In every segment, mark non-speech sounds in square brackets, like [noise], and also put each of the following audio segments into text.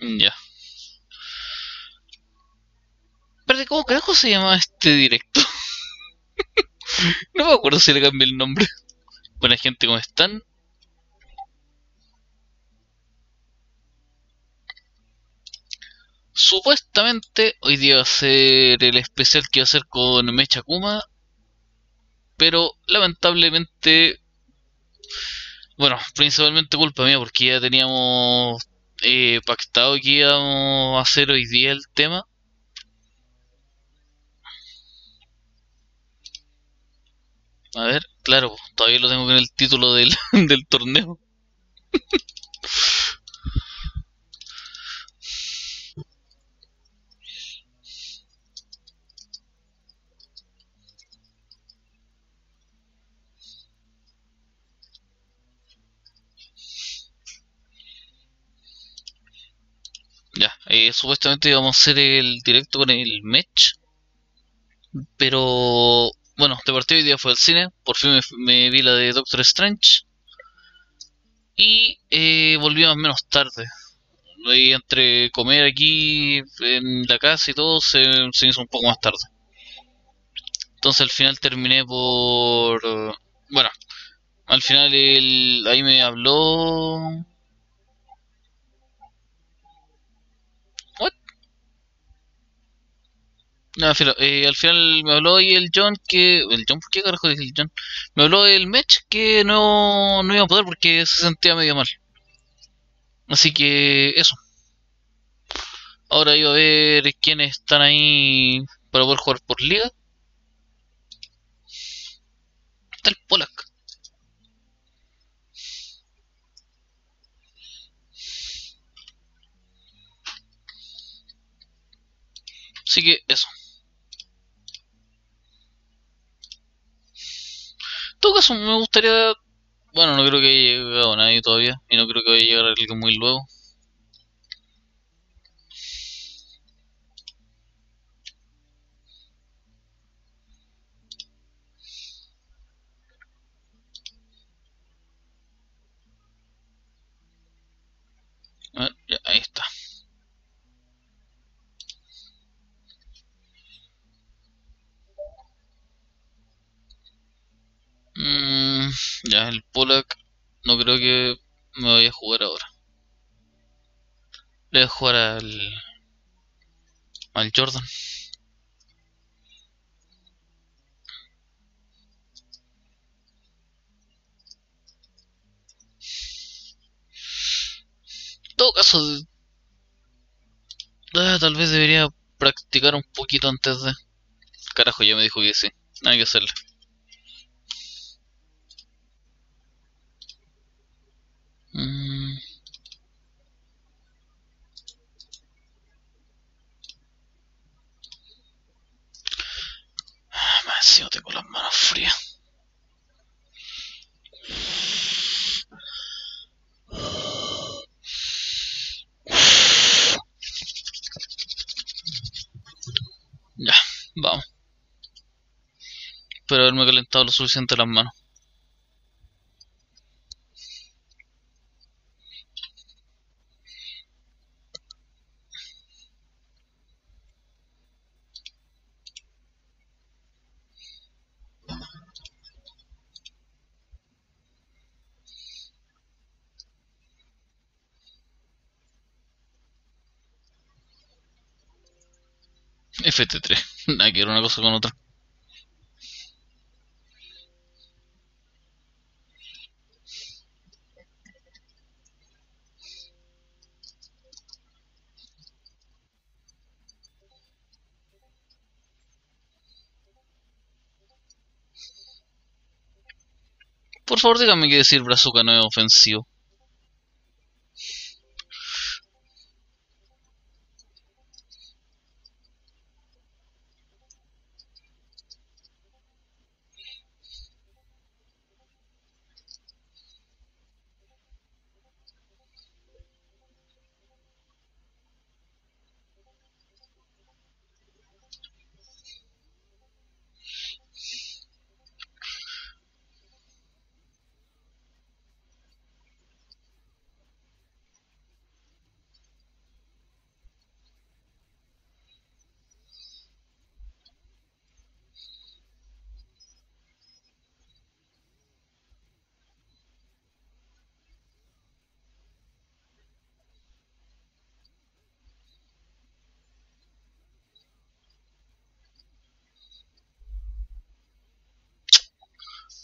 Ya. Pero ¿cómo carajo se llama este directo? [laughs] no me acuerdo si le cambié el nombre. Buena gente, ¿cómo están? Supuestamente hoy día va a ser el especial que va a hacer con Mecha Kuma. Pero lamentablemente. Bueno, principalmente culpa mía porque ya teníamos eh, pactado que íbamos a hacer hoy día el tema. A ver, claro, todavía lo tengo con el título del, [laughs] del torneo. Eh, supuestamente íbamos a hacer el directo con el Mech. Pero bueno, de partido hoy día fue al cine. Por fin me, vi la de Doctor Strange. Y eh, volví más menos tarde. Y entre comer aquí en la casa y todo, se, hizo un poco más tarde. Entonces al final terminé por... Bueno, al final el, ahí me habló No, filo, eh, al final me habló ahí el John que. ¿El John? ¿Por qué carajo dije el John? Me habló el Mech que no, no iba a poder porque se sentía medio mal. Así que eso. Ahora iba a ver quiénes están ahí para poder jugar por liga. Está el Polak. Así que eso. Todo caso, me gustaría. Bueno, no creo que haya llegado nadie todavía. Y no creo que vaya a llegar alguien muy luego. A ya, ahí está. El Polak no creo que me vaya a jugar ahora. Le voy a jugar al, Jordan. En todo caso, ah, tal vez debería practicar un poquito antes de... Carajo, ya me dijo que sí. Nada que hacerle. Mm. Ah, me encima tengo las manos frías. Ya, vamos. Espero haberme calentado lo suficiente las manos. FT3. [laughs] Nada que ver una cosa con otra. Por favor, dígame que decir Brazuca no es ofensivo.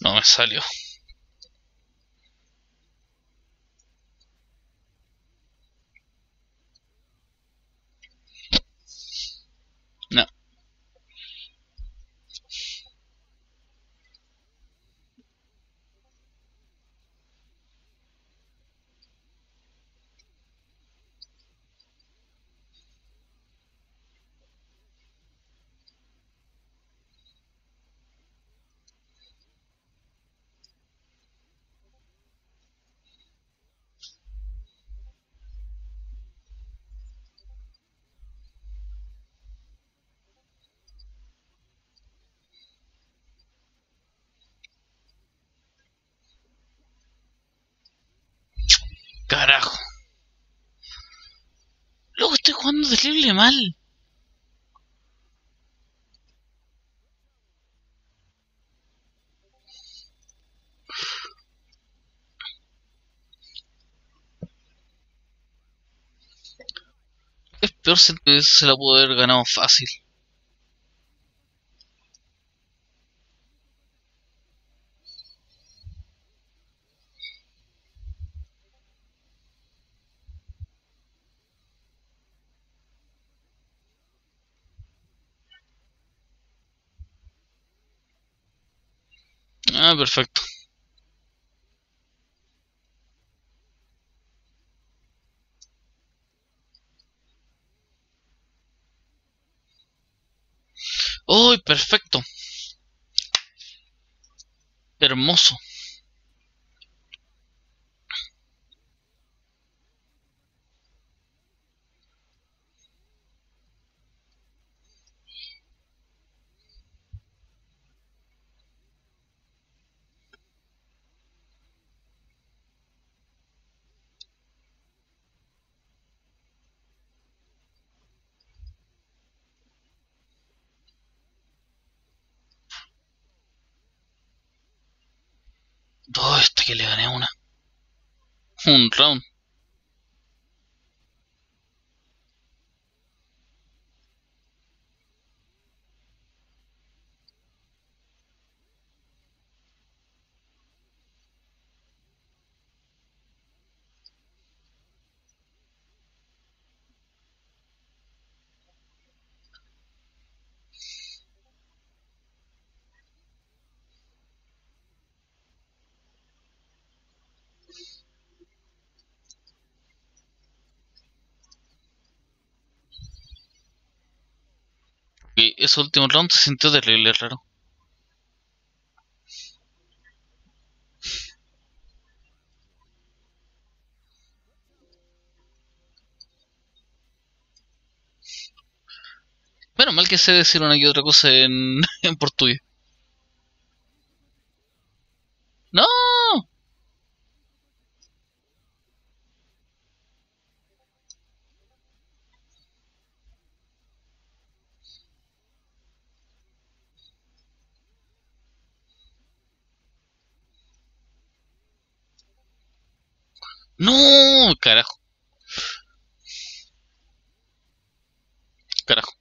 No me salió. No. Carajo. Luego estoy jugando terrible mal. Es peor si se la pudo haber ganado fácil. Perfecto. ¡Uy, perfecto! Hermoso. Oh, este que le gané una. Un ese último round se sintió terrible raro. Bueno, mal que sé decir una y otra cosa en, [laughs] en portugués. ¡No! ¡No! Carajo. Carajo.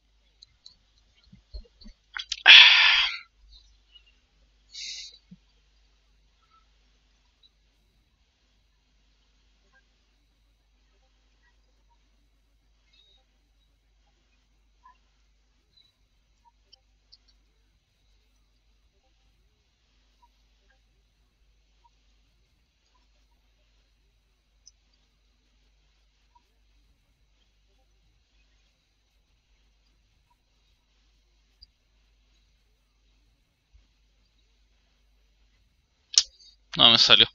No me salió.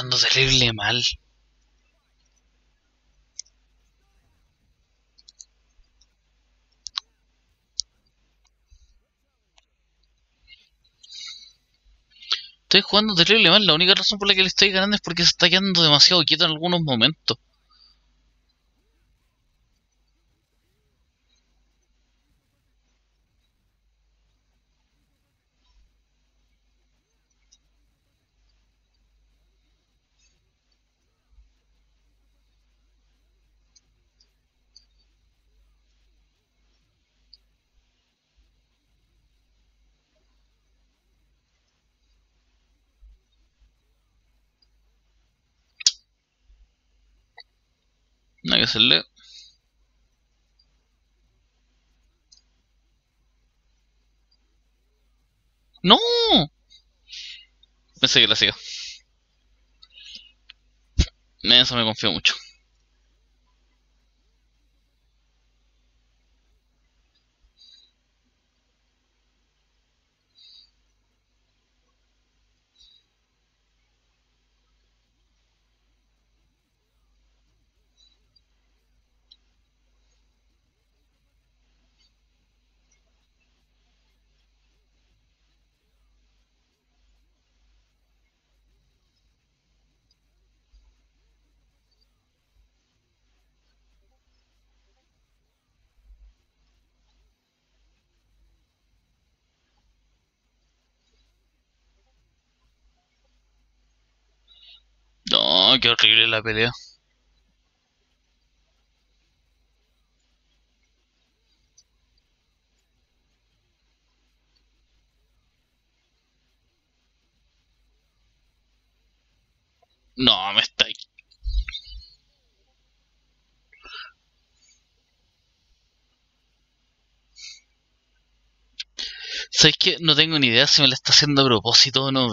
Jugando terrible mal. Estoy jugando terrible mal. La única razón por la que le estoy ganando es porque se está quedando demasiado quieto en algunos momentos. Hacerle. ¡No! Pensé que la hacía. Eso me confío mucho. No, horrible la pelea. No, me está... ¿Sabes qué? No tengo ni idea si me la está haciendo a propósito o no.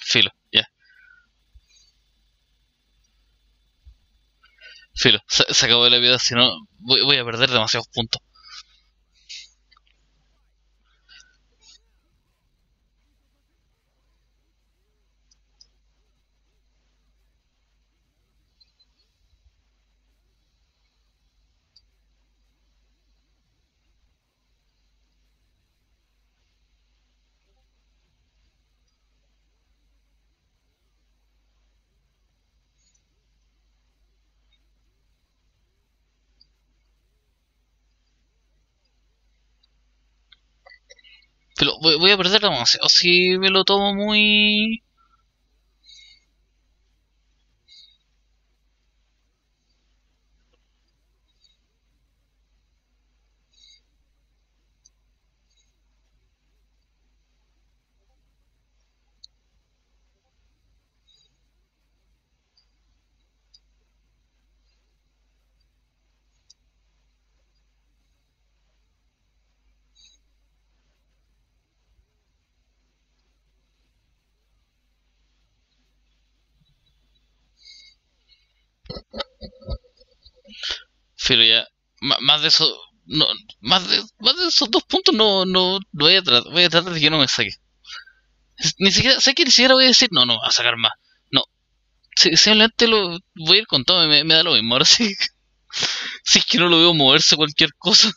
Filo, ya. Filo, se, se acabó la vida, si no voy, voy a perder demasiados puntos. Pero voy, a perder demasiado si me lo tomo muy... Pero ya, más de eso, no, más de, más de esos dos puntos no, no, no voy a voy a tratar de que no me saque. Ni siquiera, sé que ni siquiera voy a decir, no, no, a sacar más. No, si- simplemente lo voy a ir con todo, me, me da lo mismo. Ahora sí, [laughs] si es que no lo veo moverse cualquier cosa.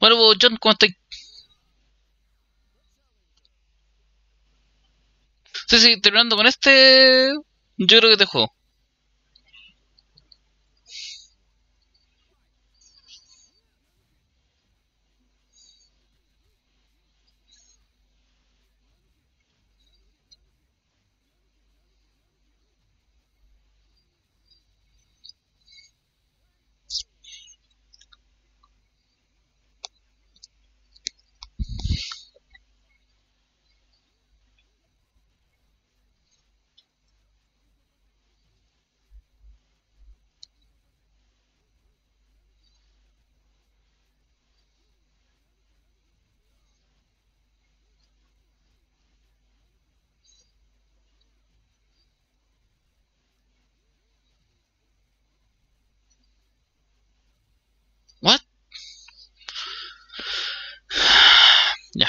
Bueno, pues, John, ¿cómo estás? Sí, sí, terminando con este, yo creo que te juego. What? Ya,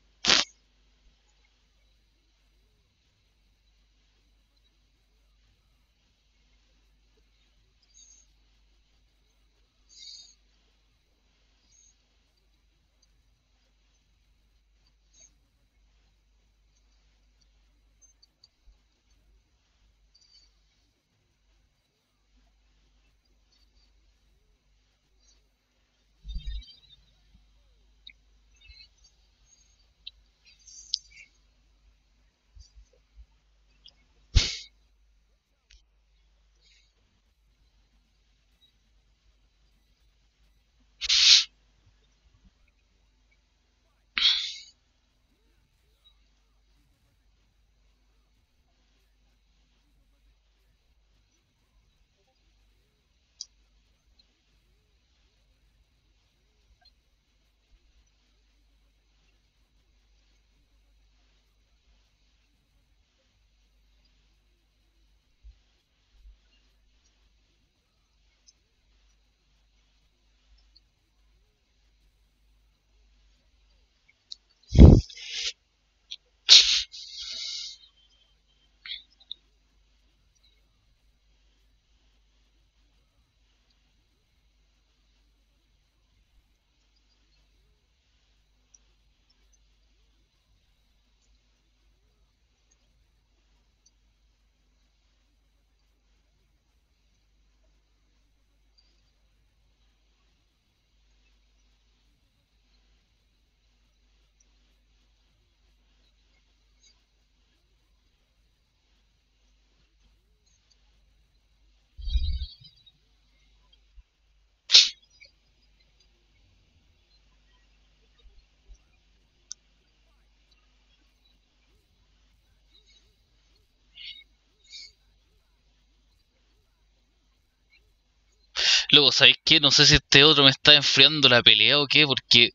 Luego, ¿sabéis qué? No sé si este otro me está enfriando la pelea o qué, porque,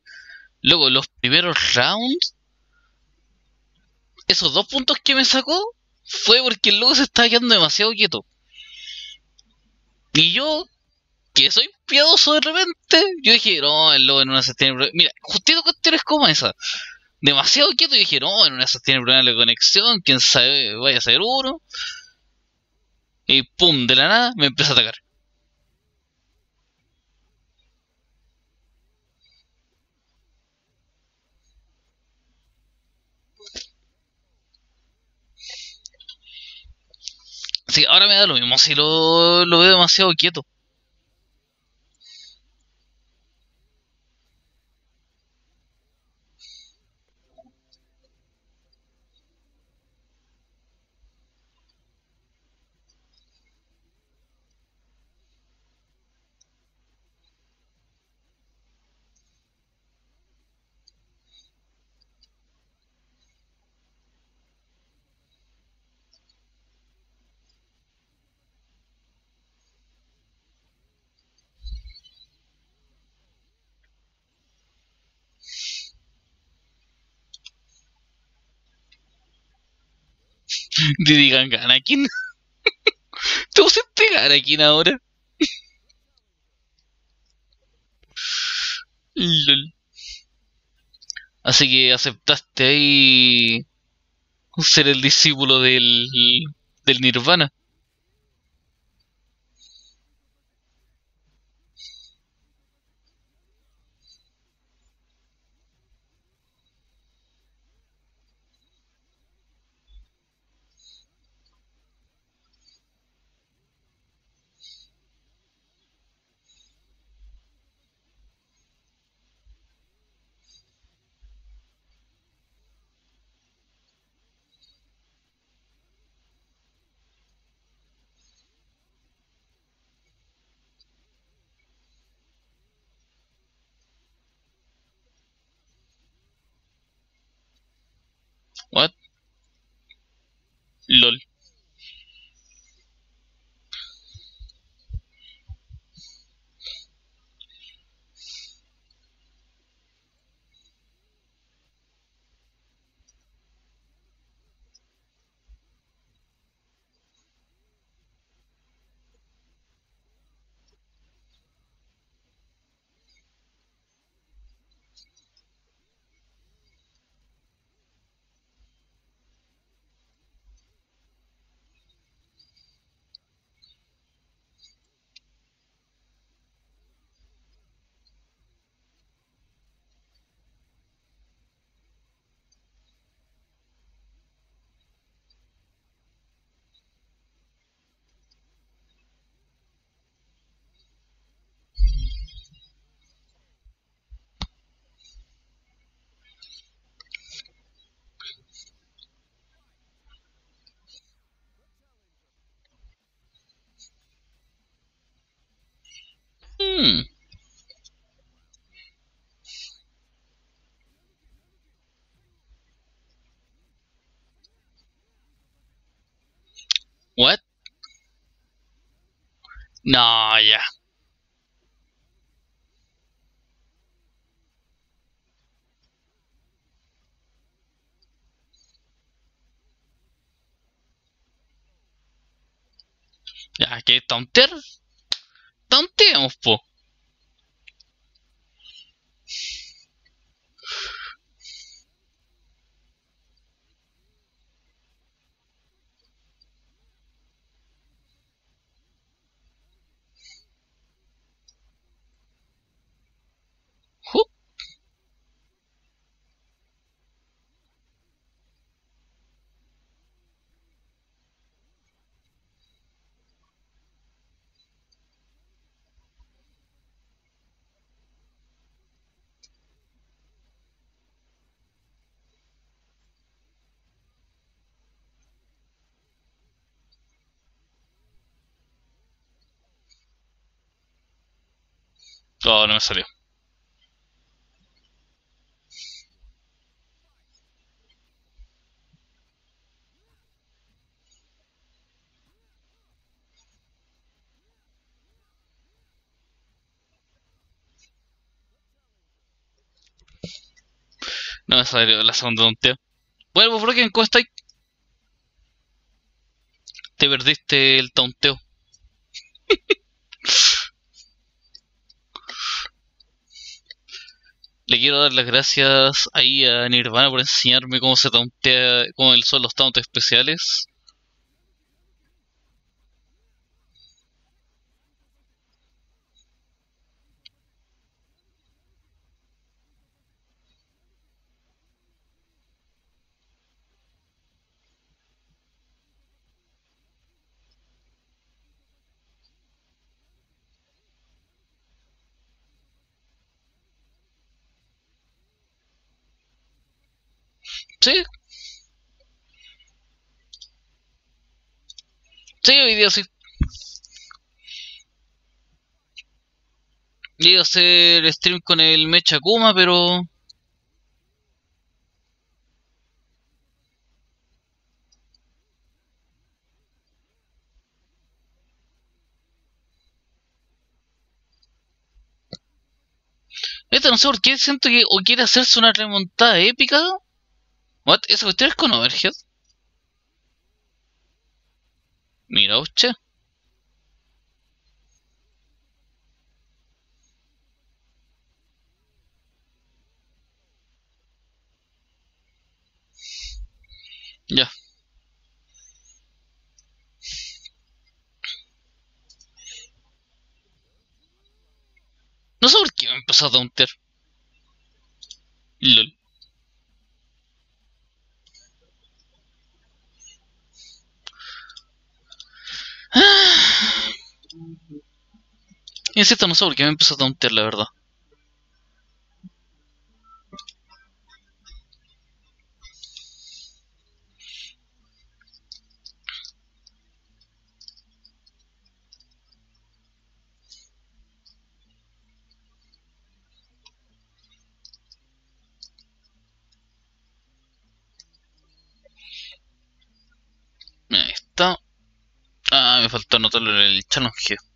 luego, los primeros rounds, esos dos puntos que me sacó, fue porque el loco se estaba quedando demasiado quieto. Y yo, que soy piadoso de repente, yo dije, no, el loco en una se tiene Mira, justito cuestiones como esa. Demasiado quieto y dije, no, en una se tiene problemas de conexión, quién sabe, vaya a ser uno. Y pum, de la nada me empieza a atacar. Sí, ahora me da lo mismo si lo, lo veo demasiado quieto. Didi Anakin. [laughs] ¿Te pusiste Anakin ahora? Lol. Así que aceptaste ahí ser el discípulo del, del Nirvana. Hmm. What? No, ya. Ya, que taunter. Taunteamos, po. Ju- Oh, no me salió. No me salió la segunda tonteo. Vuelvo, Broken, ¿cómo estáis? Te perdiste el taunteo. [laughs] Le quiero dar las gracias ahí a Nirvana por enseñarme cómo se tauntea, cómo son los taunts especiales. Sí. Sí, hoy día sí. Iba a hacer stream con el Mecha Kuma, pero... Esta no sé por qué siento que o quiere hacerse una remontada épica. What? ¿Esa cuestión es con Overhead? Mira, hostia. Ya. No sé por qué me empezó a tauntear. LOL. Insisto, no sé por qué me empezó a tauntear, la verdad. Tenochtitlan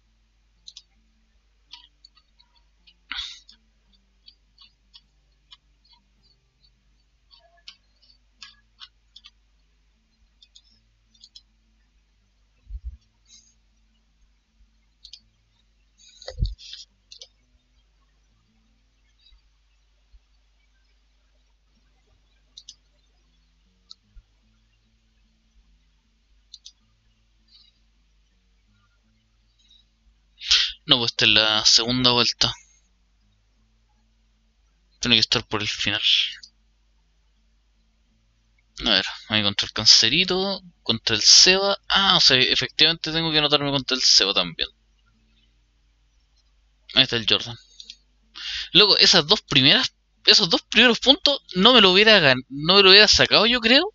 segunda vuelta. Tiene que estar por el final. A ver, ahí contra el cancerito, contra el Seba. Ah, o sea, efectivamente tengo que anotarme contra el Seba también. Ahí está el Jordan. Luego, esas dos primeras, esos dos primeros puntos no me lo hubiera no me lo hubiera sacado, yo creo.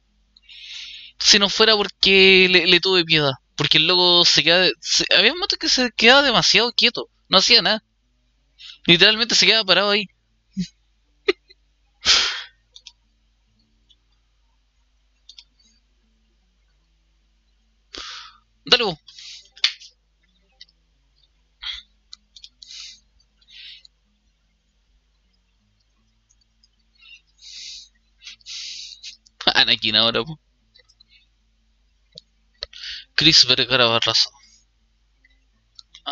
Si no fuera porque le tuve piedad. Porque el loco se queda. había momentos que se quedaba demasiado quieto. No hacía nada. Literalmente se quedaba parado ahí. [laughs] Dale vos. [laughs] Anakin ahora, po. Chris Vergara Barraza.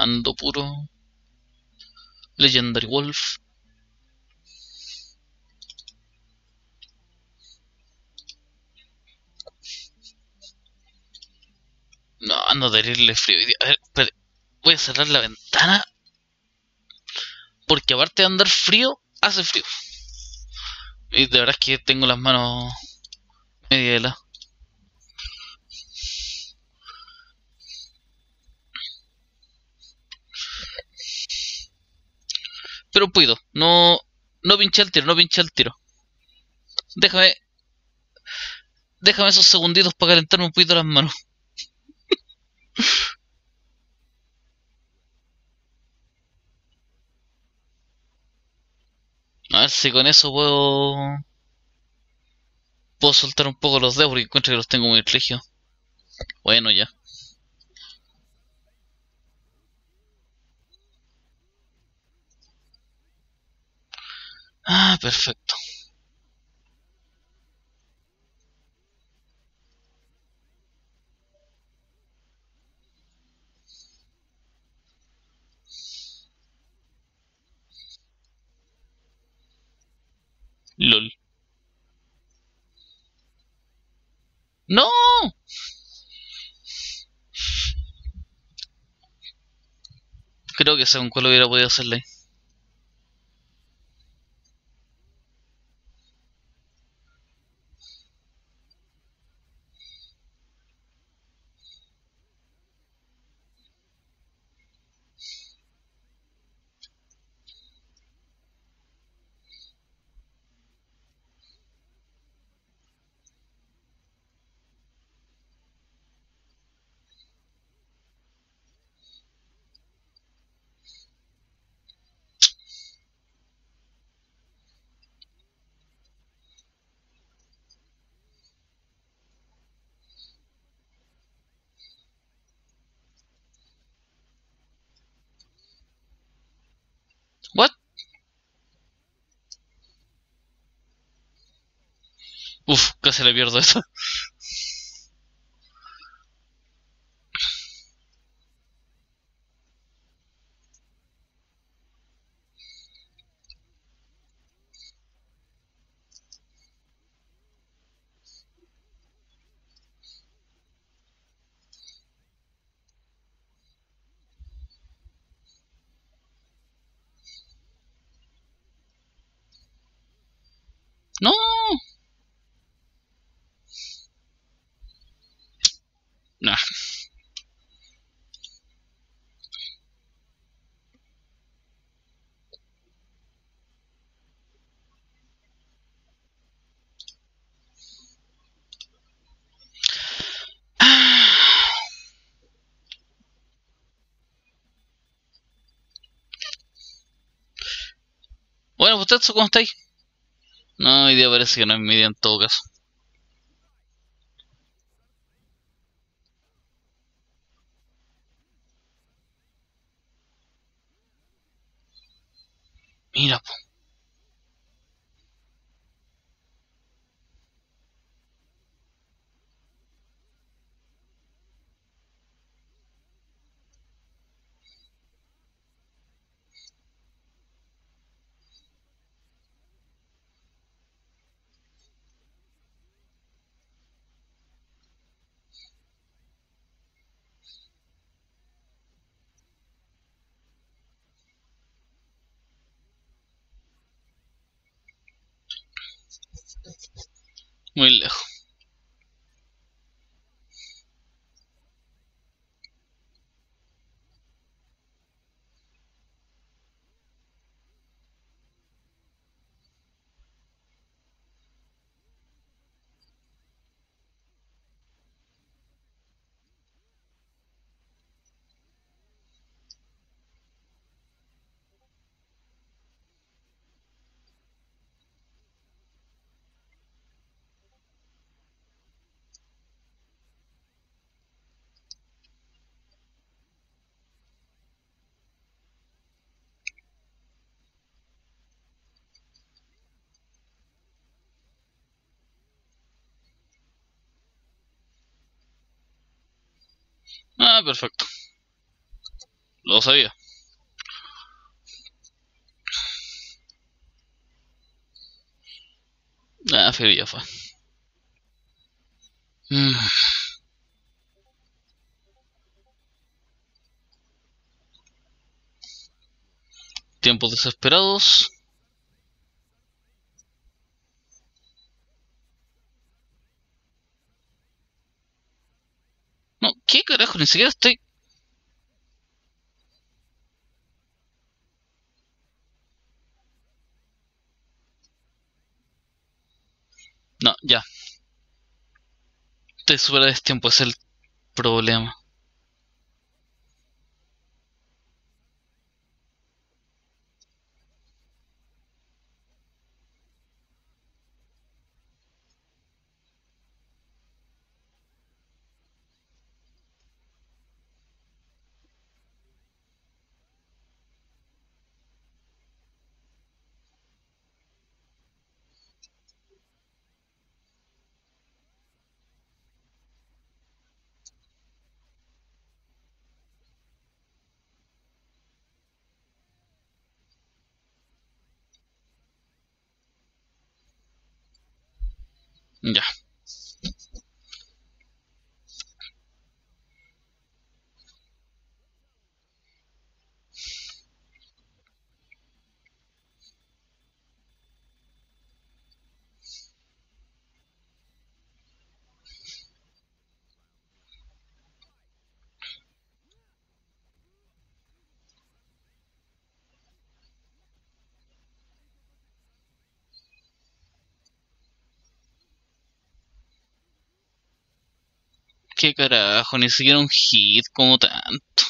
Ando puro. Legendary Wolf. No, ando terrible frío. A ver, espérate. Voy a cerrar la ventana. Porque aparte de andar frío, hace frío. Y de verdad es que tengo las manos media heladas. Pero puedo. No, no pinché el tiro, no pinché el tiro. Déjame. Déjame esos segunditos para calentarme un poquito las manos. [laughs] A ver si con eso puedo. Puedo soltar un poco los dedos porque encuentro que los tengo muy rígidos. Bueno, ya. Ah, perfecto. LOL. ¡No! Creo que según cuál hubiera podido hacerle. What? Casi le pierdo eso. No. Nah. Bueno, pues ¿cómo estáis? No, hoy día parece que no es mi día en todo caso. Mira, po. Muy lejos. Ah, perfecto. Lo sabía. Ah, fue. Mm. Tiempos desesperados. No, ¿qué carajo? Ni siquiera estoy... No, ya. Estoy súper a destiempo, es el problema. Ya. ¿Qué carajo? Ni siquiera un hit como tanto.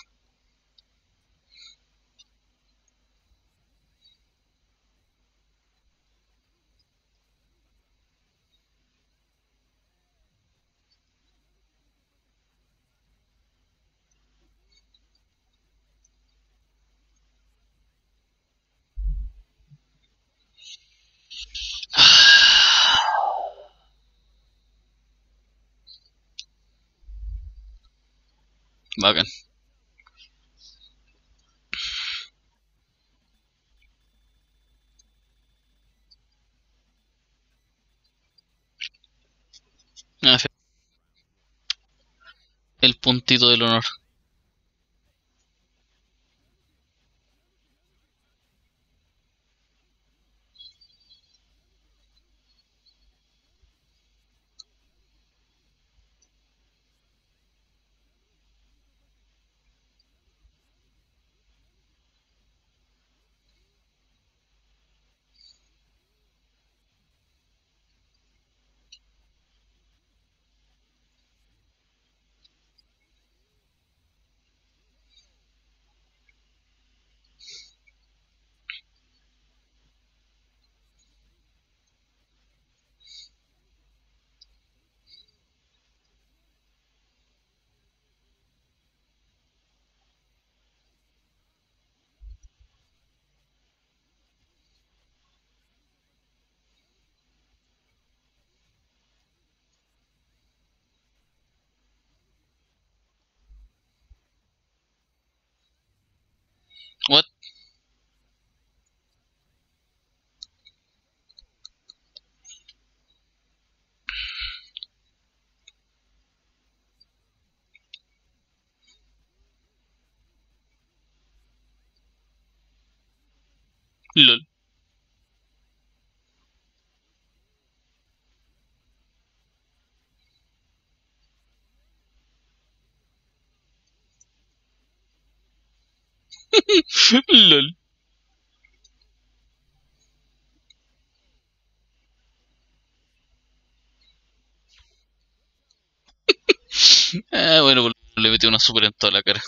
Ah, El puntito del honor. LOL. [laughs] LOL. [laughs] Ah, bueno, pues le metí una super en toda la cara.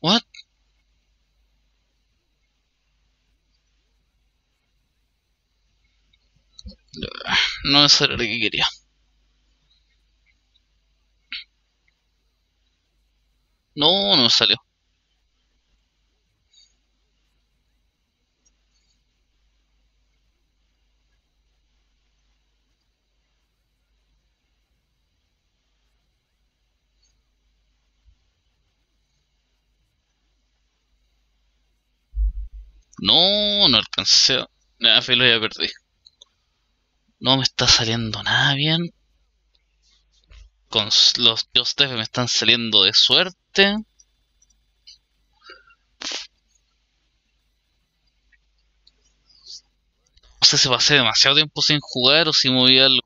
What? No eso era lo que quería. No, no salió. No, no alcancé. a- Ya, filo, ya perdí. No me está saliendo nada bien. Con los Just F me están saliendo de suerte. No sé si pasé demasiado tiempo sin jugar o si moví algo.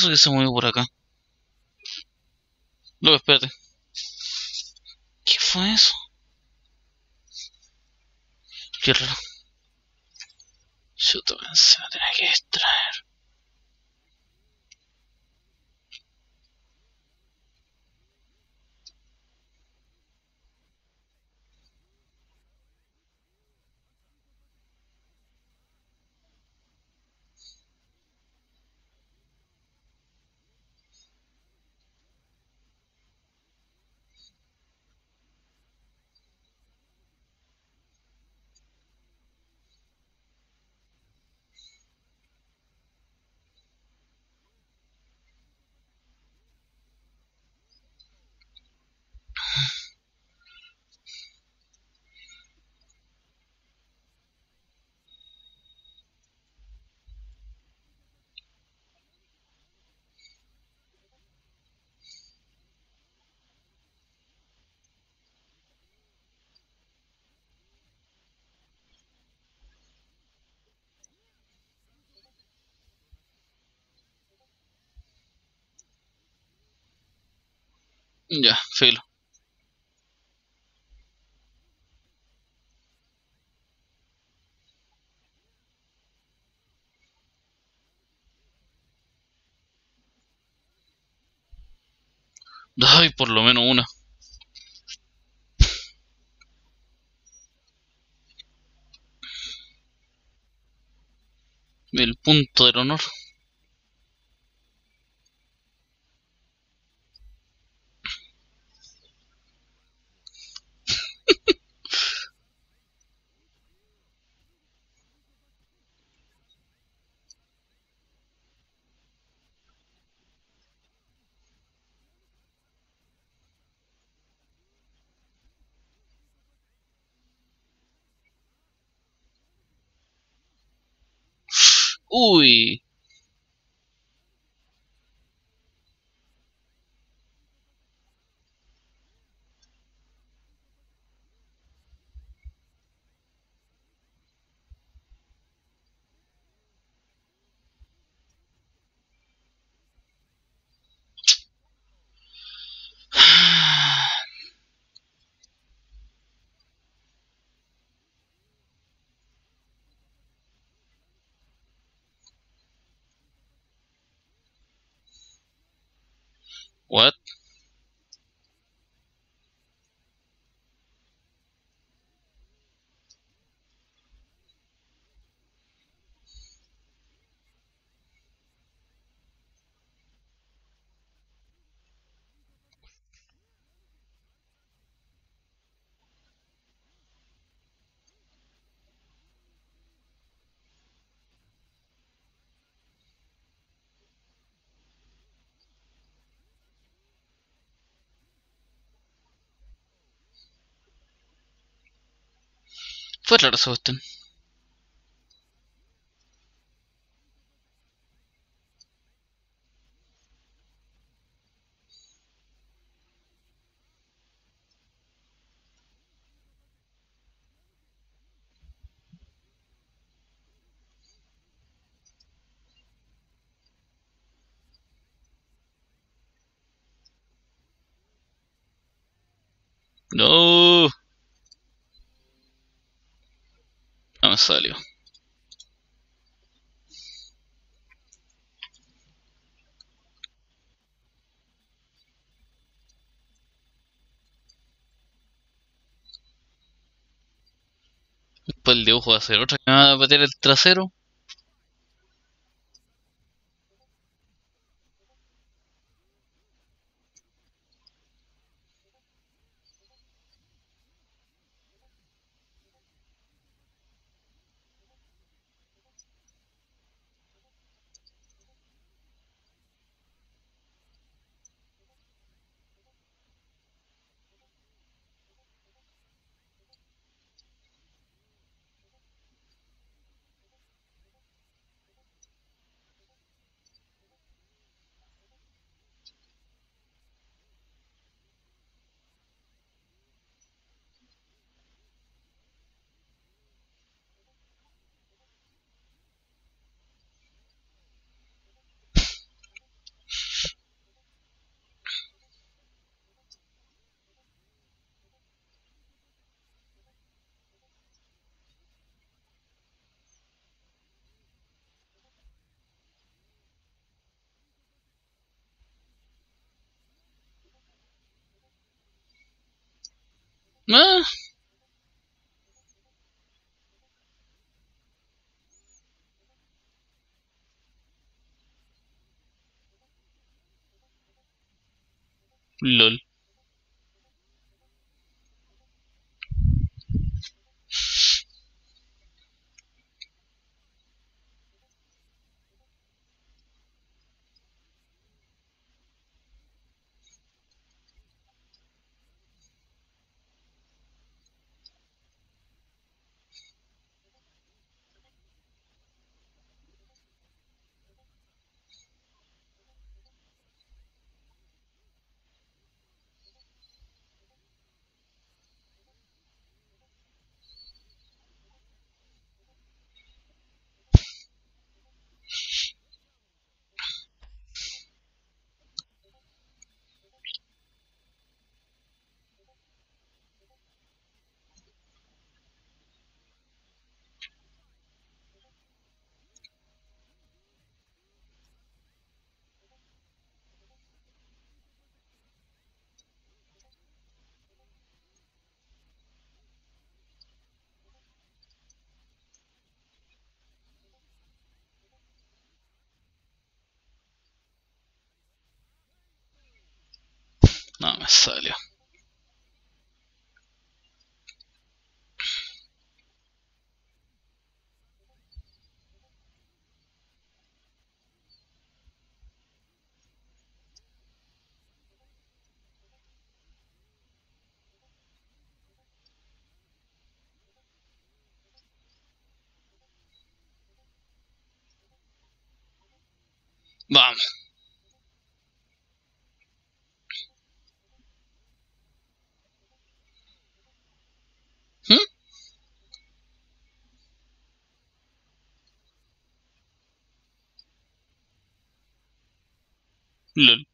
Eso que se movió por acá? Luego, espérate. ¿Qué fue eso? Qué. Chuta, se me tenía que distraer. Ya, filo. Ay, por lo menos una. El punto del honor. Uy. Fue raro esa cuestión. No. Salió. Después el dibujo va a ser otra que me va a meter el trasero. Ah, lol. No me salió. Vamos. Lol.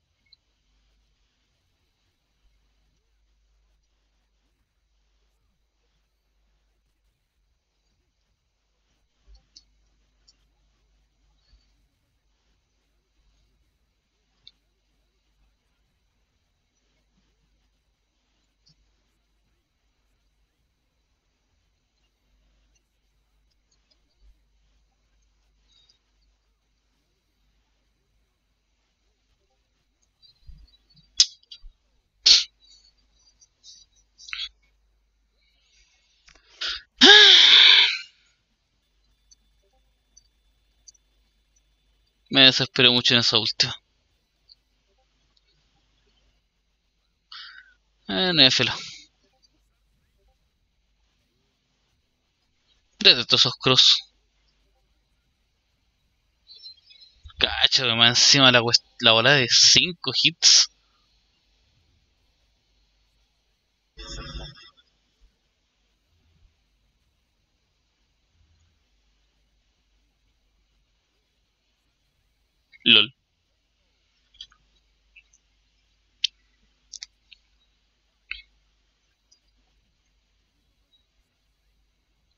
Me desesperé mucho en esa última. Néfelo. Desde todos esos cross. Cacho, más encima la, la bola de 5 hits. LOL.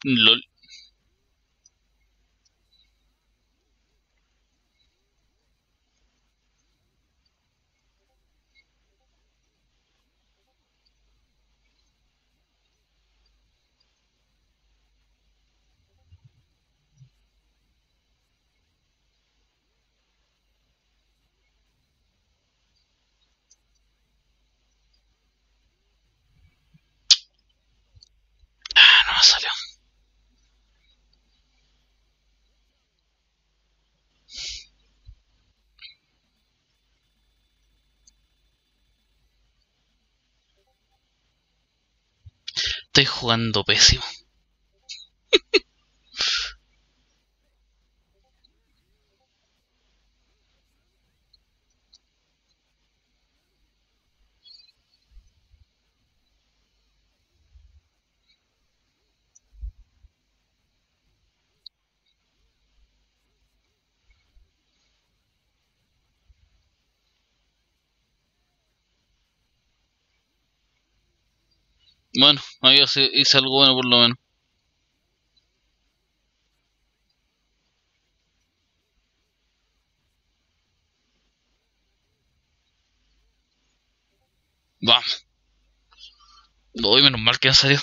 LOL. Jugando pésimo. Bueno, ahí hice, algo bueno por lo menos. Vamos. Uy, menos mal que han salido.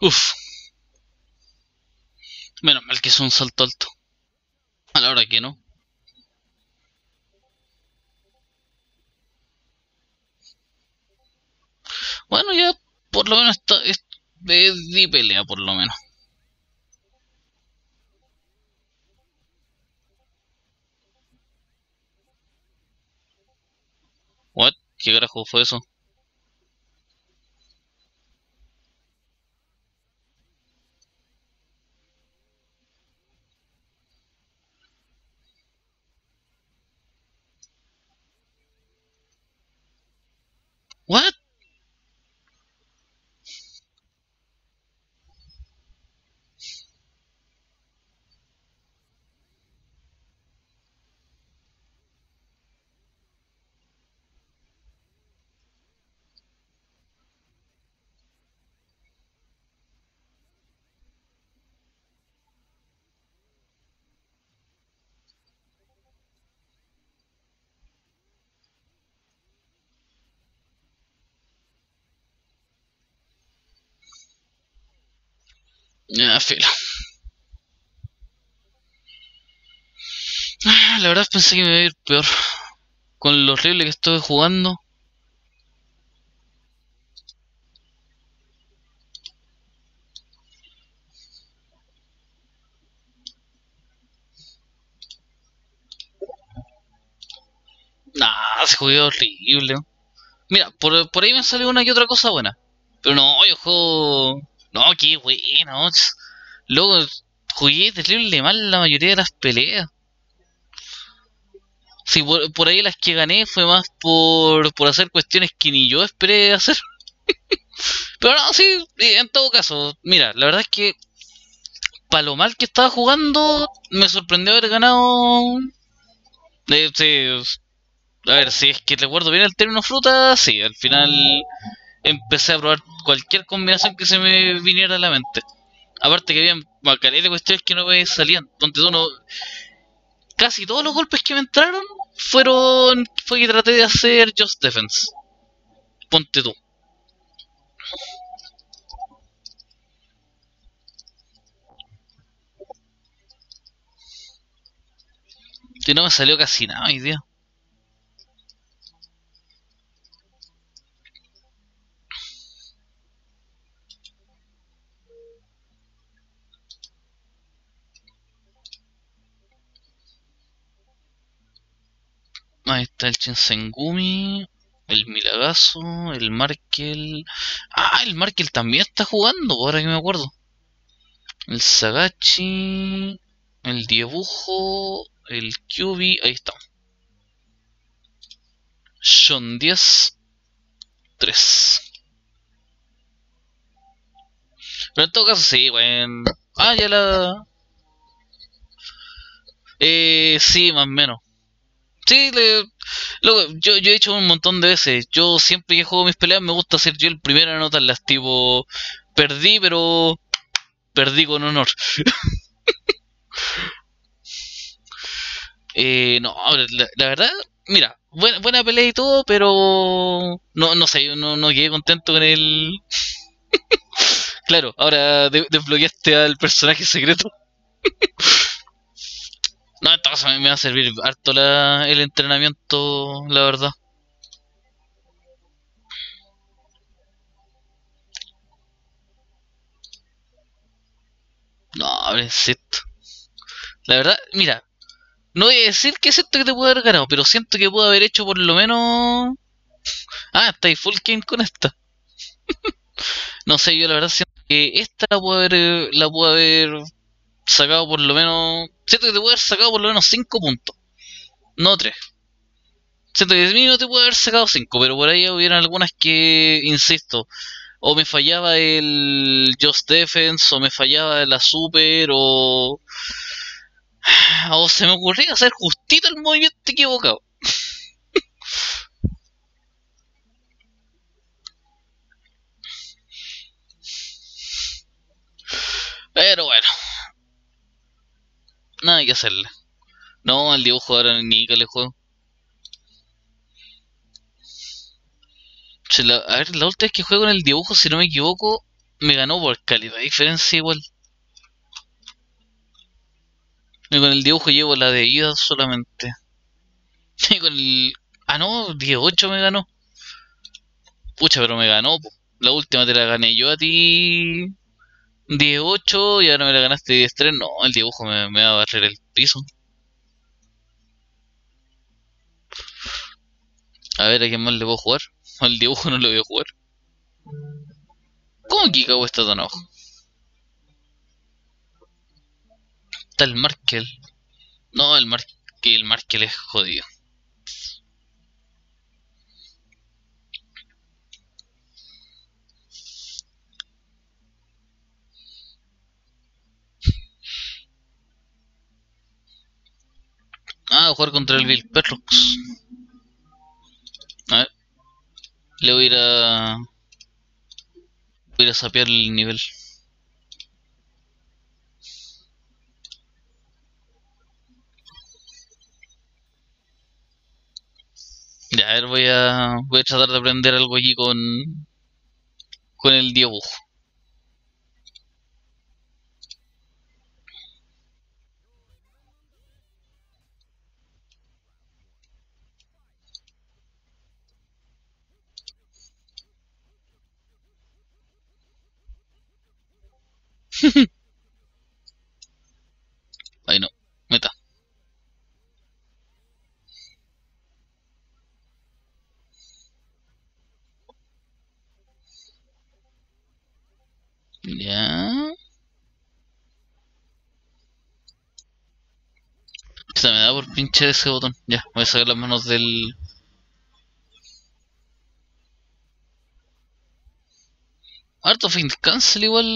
Uf. Menos mal que es un salto alto. A la hora que no. Bueno, ya por lo menos está, es de, de pelea, por lo menos. What? ¿Qué carajo fue eso? What? Ah, la verdad pensé que me iba a ir peor. Con lo horrible que estoy jugando. Nah, se jugó horrible. Mira, por, por ahí me salió una que otra cosa buena. Pero no, yo juego no, qué bueno. Luego jugué terrible mal la mayoría de las peleas. Sí, por, ahí las que gané fue más por, por hacer cuestiones que ni yo esperé hacer. [laughs] Pero no, sí, en todo caso, mira, la verdad es que para lo mal que estaba jugando, me sorprendió haber ganado. Eh, a ver, si es que recuerdo bien el término fruta, sí, al final empecé a probar cualquier combinación que se me viniera a la mente. Aparte que había calidad de cuestiones que no me salían. Ponte tú, no, casi todos los golpes que me entraron fueron fue que traté de hacer Just Defense. Ponte tú. Y no me salió casi nada mi día. Ahí está el Shinsengumi, el Milagazo, el Markel. Ah, el Markel también está jugando, ahora que me acuerdo. El Sagachi, el Dibujo, el QB, ahí está. Son 10, 3. Pero en todo caso, sí, bueno. Ah, ya la. Eh, sí, más o menos. Sí, le, yo, yo he hecho un montón de veces. Yo siempre que juego mis peleas me gusta ser yo el primero en anotarlas. Tipo, perdí, pero perdí con honor. [laughs] eh, no, la, verdad, mira, buena, buena pelea y todo, pero no, no sé, no, no quedé contento con el... [laughs] claro, ahora desbloqueaste al personaje secreto. [laughs] No, entonces me va a servir harto la, el entrenamiento, la verdad. No, esto. La verdad, mira, no voy a decir que es esto que te puedo haber ganado, pero siento que puedo haber hecho por lo menos. Ah, está ahí full game con esta. [laughs] no sé, yo la verdad siento que esta la puedo haber, la puedo haber sacado por lo menos. Siento que te puede haber sacado por lo menos 5 puntos. No 3. Siento que de mí no te puede haber sacado 5, pero por ahí hubieran algunas que, insisto, o me fallaba el Just Defense, o me fallaba la Super, o. O se me ocurría hacer justito el movimiento equivocado. [laughs] Pero bueno, nada que hacerle. No, el dibujo ahora ni que le juego. a ver, la última vez que juego en el dibujo, si no me equivoco, me ganó por calidad diferencia igual. Y con el dibujo llevo la de ida solamente. [laughs] Y con el... Ah, no, 18 me ganó. Pucha, pero me ganó. La última te la gané yo a ti 18 y ahora me la ganaste 10-3. No, el dibujo me, va a barrer el piso. A ver a quién más le puedo jugar. [laughs] El dibujo no lo voy a jugar. ¿Cómo cago está tan abajo? Está el Markel. No, el Markel, el Markel es jodido. Ah, jugar contra el Bill Perrox. A ver. Le voy a ir a... Voy a sapear el nivel. Ya, a ver, voy a, voy a tratar de aprender algo allí con, con el dibujo. [laughs] Ay no, meta. Ya. Se me da por pinche ese botón. Ya, voy a sacar las manos del... Harto fin cancel igual...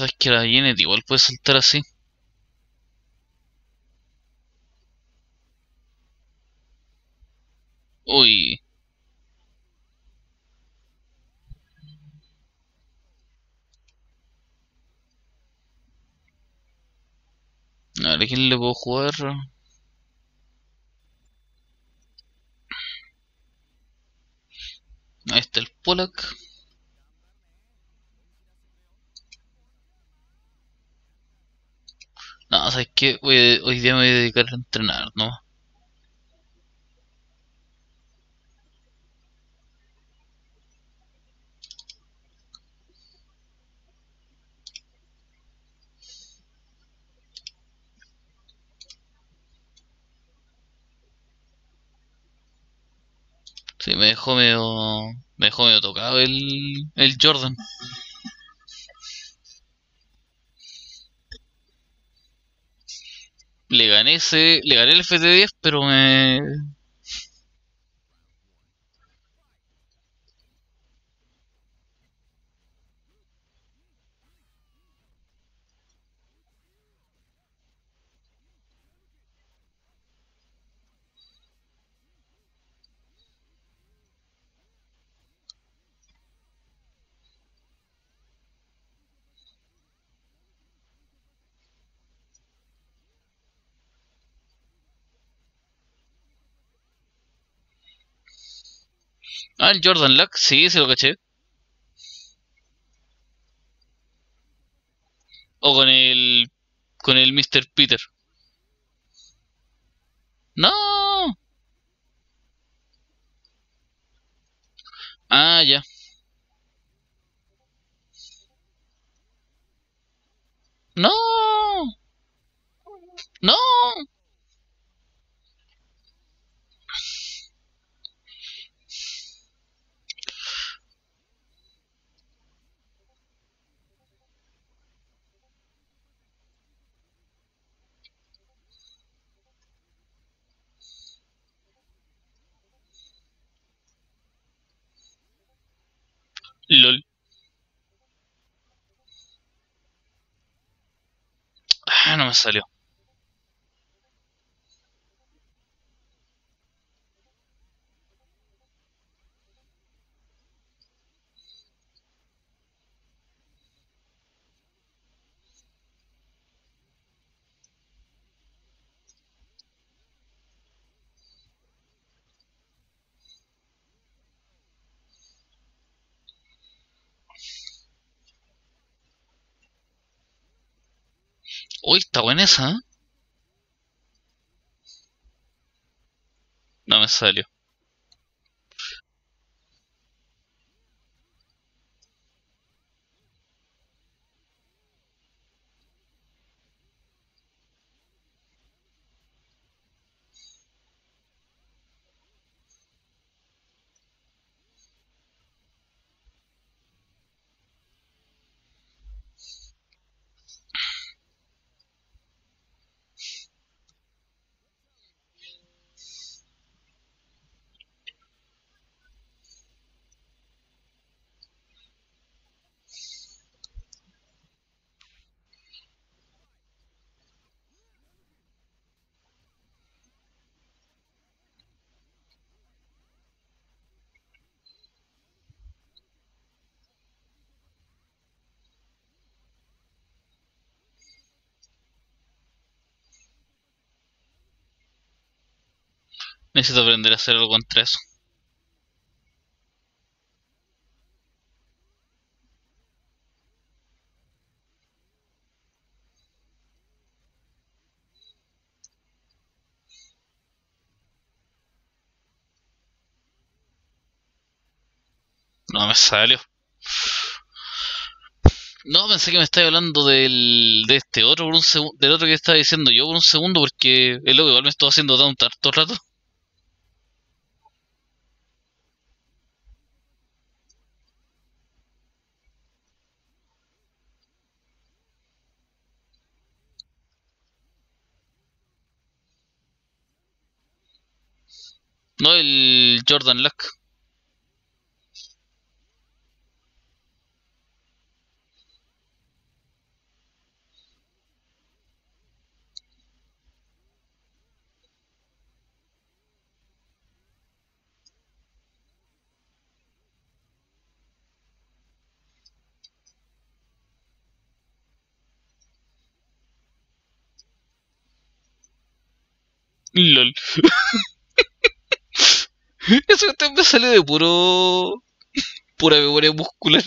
verdad es que la Janet igual puede saltar así. Uy. A ver, ¿a quién le puedo jugar? Ahí está el Polak. No, ¿sabes qué? Voy hoy día me voy a dedicar a entrenar, ¿no? Sí, me dejó medio, me dejó medio tocado el, el Jordan. Le gané ese, le gané el FT10, pero me... Ah, el Jordan Luck, sí, se lo caché. O con el... con el Mr. Peter. No. Ah, ya. No. No. LOL. Ah, Uy, está buena esa, ¿eh? No me salió. Necesito aprender a hacer algo contra eso. No me salió. No, pensé que me estabas hablando del, de este otro por un del otro que estaba diciendo yo por un segundo, porque es lo que igual me estoy haciendo down todo el rato. No, el Jordan Luck. [laughs] [laughs] Eso me sale de puro. pura memoria muscular.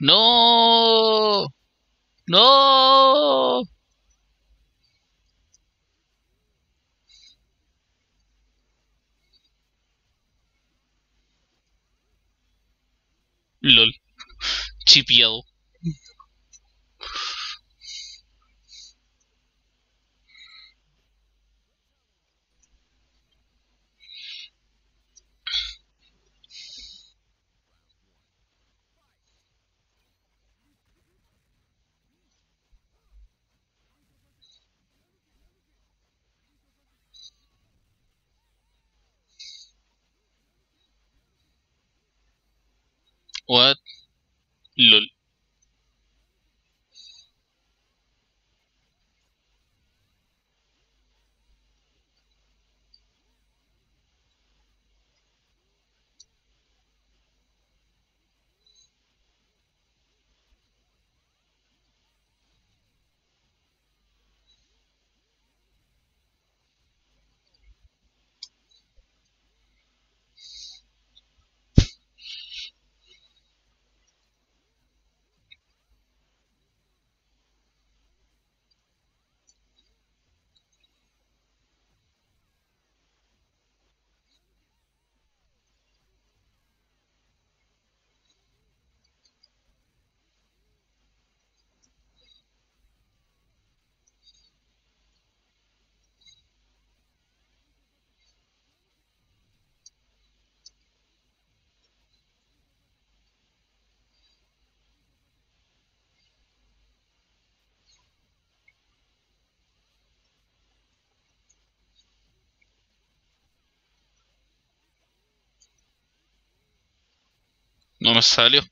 No. No. LOL. Chipeado. What? LOL. No me salió.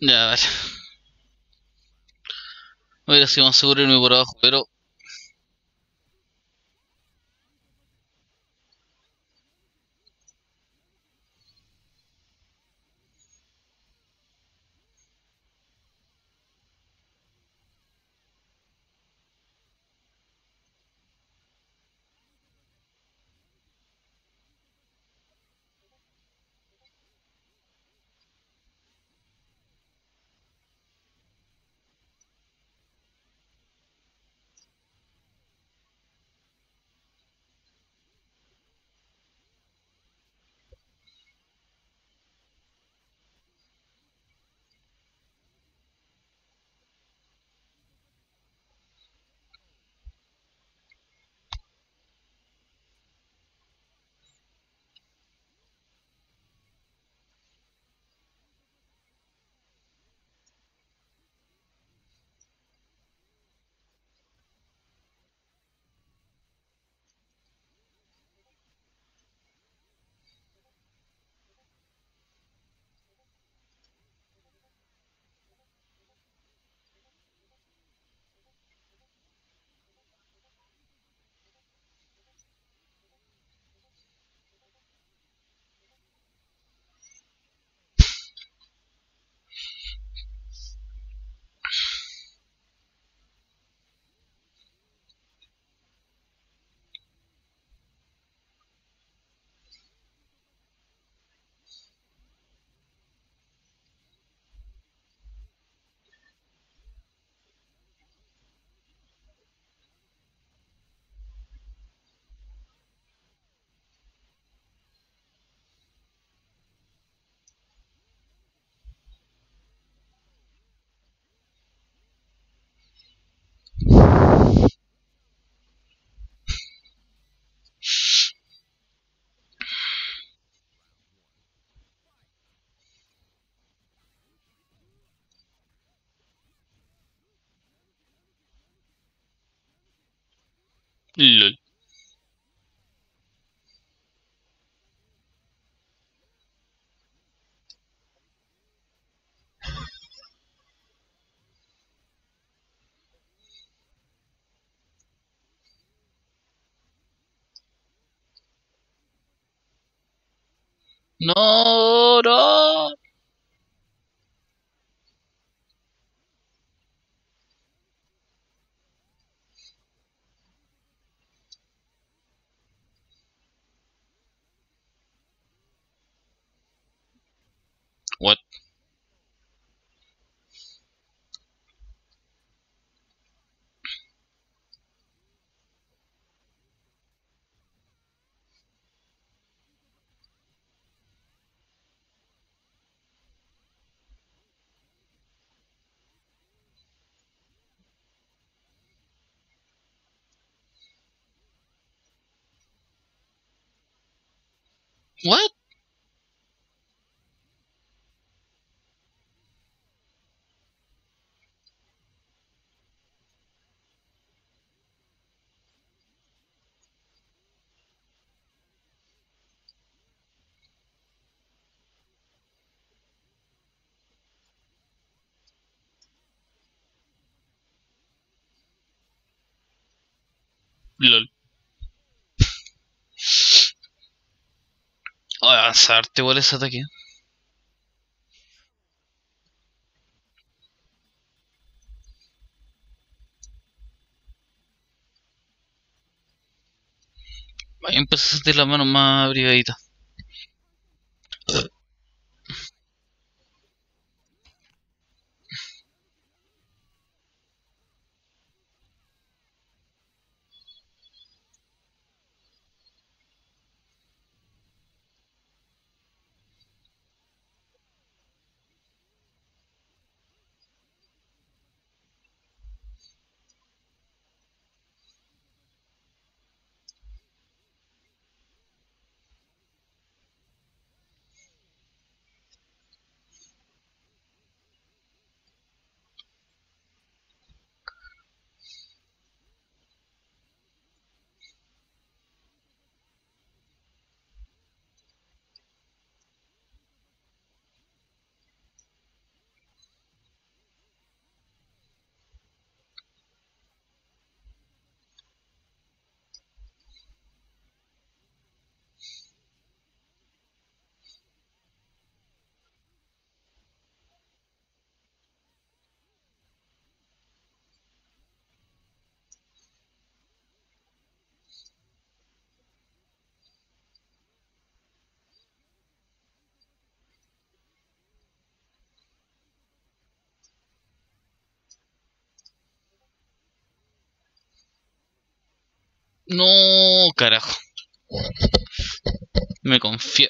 Ya, a ver. Hubiera sido más seguro irme por abajo, pero LOL. No, no. What? LOL. Voy a avanzarte por ese ataque. Ahí empezó a sentir las manos más abrigaditas. No, carajo. Me confío.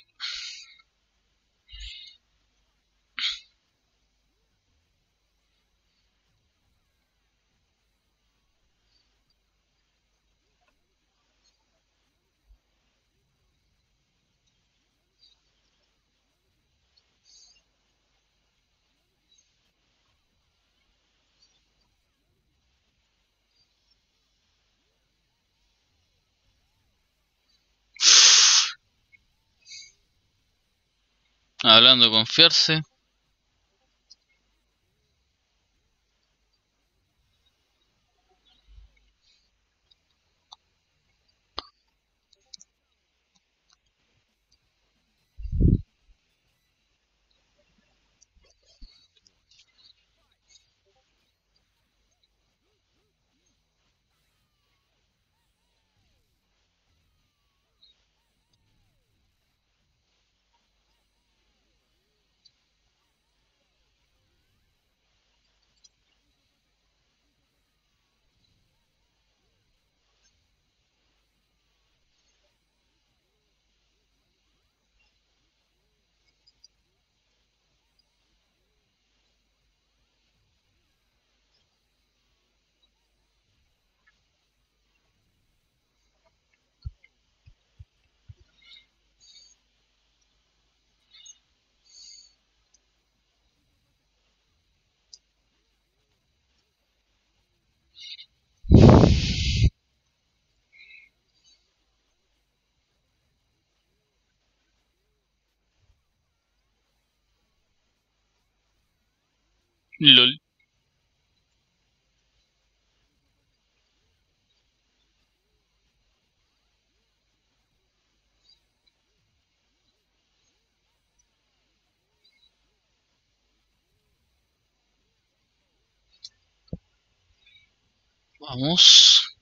Hablando de confiarse. LOL. Vamos.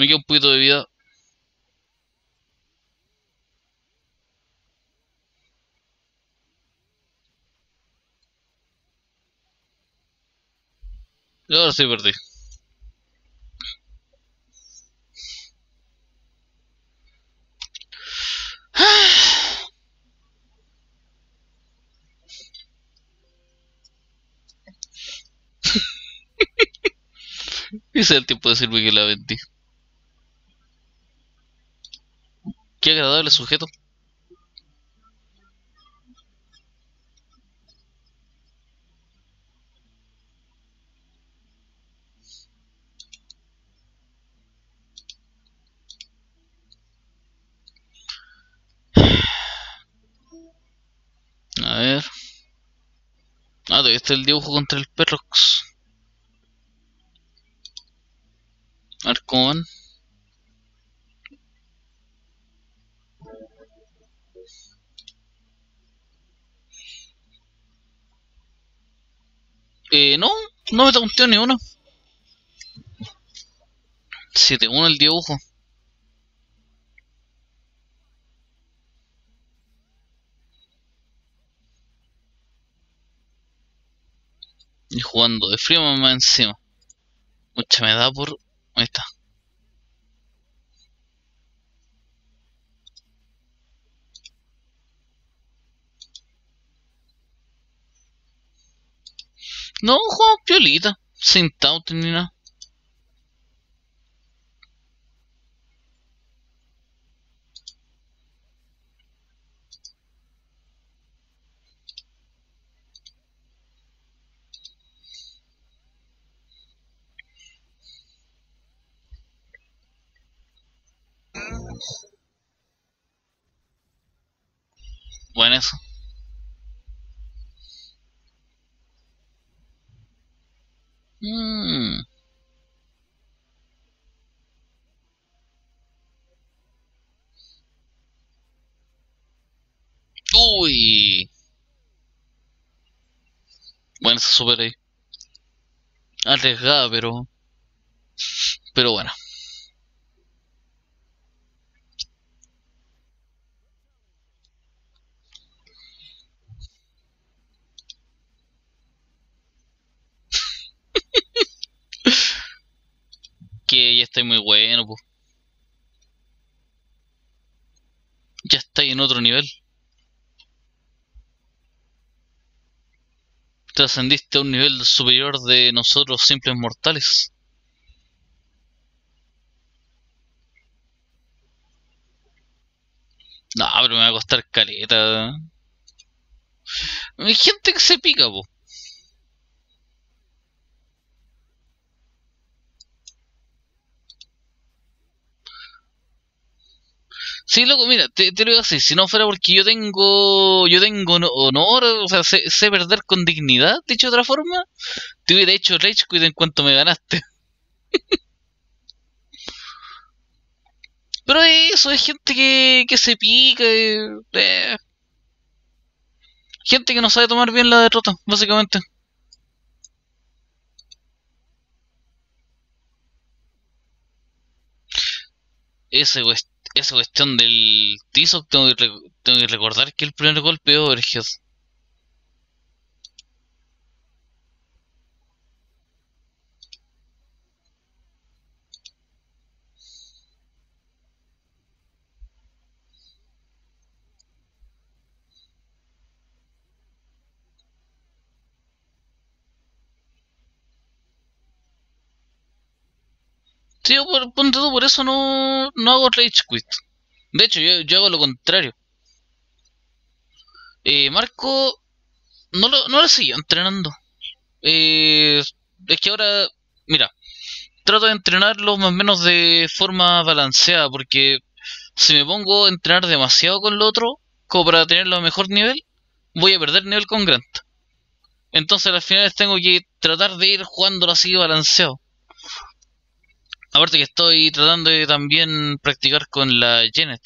Me queda un poquito de vida. Y ahora sí perdí. [laughs] Ese es el tiempo de que la vendí. Qué agradable sujeto. A ver. Ah, todavía está el dibujo contra el Perrox. A. Eh, no, no me pregunté ni uno. 7-1 el dibujo. Y jugando de frío más encima. Mucha me da por... Ahí está. No, juego piolita. Sin taunt ni nada. Bueno, eso. Mm. Uy. Bueno, se supera ahí. Arriesgada, pero. Pero bueno. Que ya estoy muy bueno, pues. Ya estáis en otro nivel. Trascendiste a un nivel superior de nosotros simples mortales. No, pero me va a costar caleta. Hay gente que se pica, po. Sí, loco, mira, te, te lo digo así, si no fuera porque yo tengo, yo tengo no- honor, o sea, sé, sé perder con dignidad, dicho de otra forma, te hubiera hecho Rage Quit en cuanto me ganaste. [laughs] Pero eso, es gente que, que se pica, eh, eh, gente que no sabe tomar bien la derrota, básicamente. Ese, cues- esa cuestión del Tizoc, tengo que, tengo que recordar que el primer golpe de Overhead. Sí, yo por, ponte tú, por eso no, no hago Rage Quit. De hecho, yo, yo hago lo contrario. Eh, Marco no lo, no lo siguió entrenando. Eh, es que ahora, mira, trato de entrenarlo más o menos de forma balanceada, porque si me pongo a entrenar demasiado con lo otro, como para tenerlo a mejor nivel, voy a perder nivel con Grant. Entonces al final tengo que tratar de ir jugándolo así balanceado. Aparte que estoy tratando de también practicar con la Janet.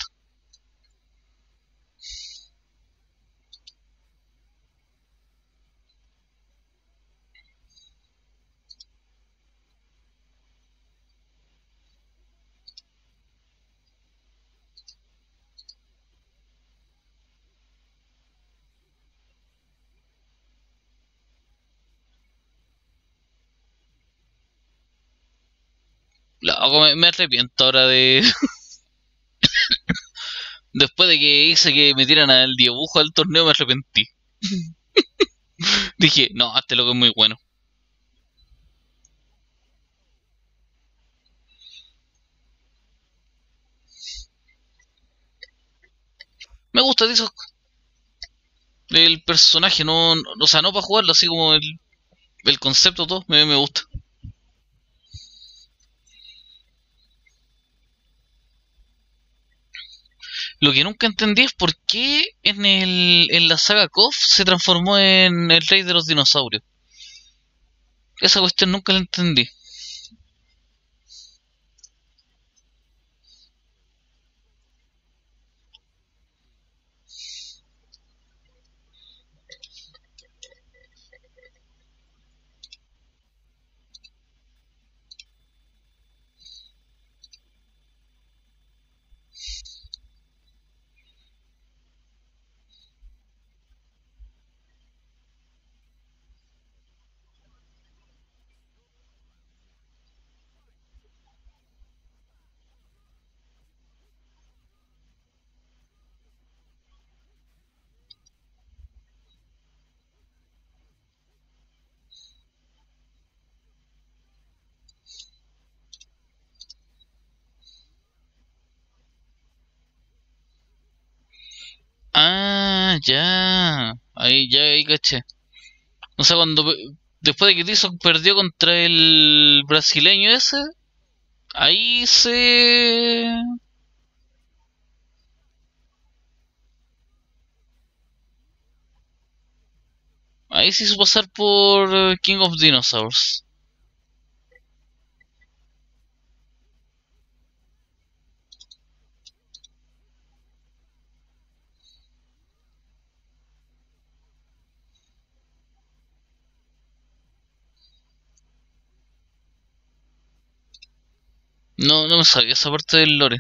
Me arrepiento ahora de. [laughs] Después de que hice que me tiran al dibujo al torneo, me arrepentí. [laughs] Dije, no, este loco es muy bueno. Me gusta eso. El personaje, no, no- o sea, no para jugarlo, así como el, el concepto todo, me, me gusta. Lo que nunca entendí es por qué en el, en la saga KOF se transformó en el rey de los dinosaurios. Esa cuestión nunca la entendí. Ah, ya. Ahí, ya, ahí caché. O sea, cuando después de que Tyson perdió contra el brasileño ese, ahí se... Ahí se hizo pasar por King of Dinosaurs. No, no me sabía esa parte del lore.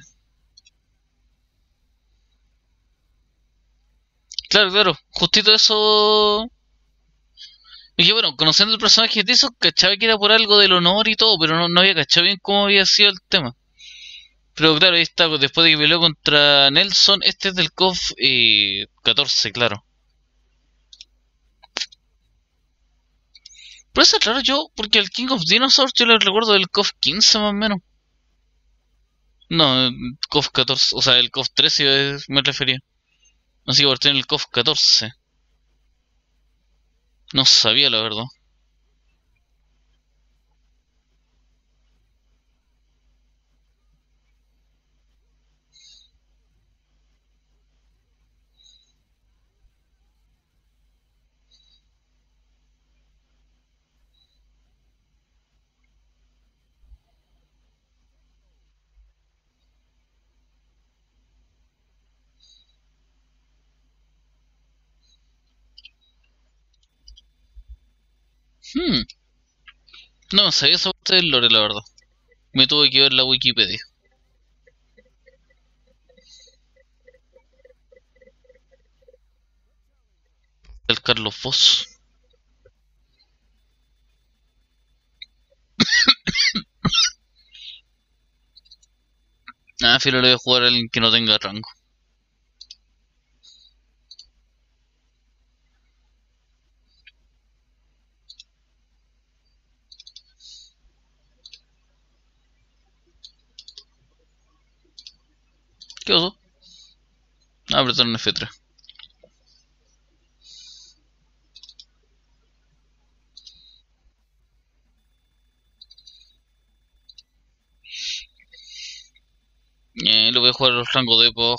Claro, claro, justito eso. Y que bueno, conociendo el personaje de Tyson, cachaba que era por algo del honor y todo, pero no, no había cachado bien cómo había sido el tema. Pero claro, ahí está, pues, después de que peleó contra Nelson, este es del KOF eh, 14, claro. Pero eso es raro yo, porque el King of Dinosaurs yo lo recuerdo del KOF 15 más o menos. No, KOF 14, o sea, el KOF 13 es- me refería. No sé por tener el KOF 14. No sabía la verdad. Hmm, no sabía esa parte del lore, la verdad. Me tuve que ver la Wikipedia. El Carlos Foss. [coughs] Ah, filo le voy a jugar a alguien que no tenga rango. ¿Qué pasó? Ah, apretaron F3. Eh, lo voy a jugar a los rangos de abajo.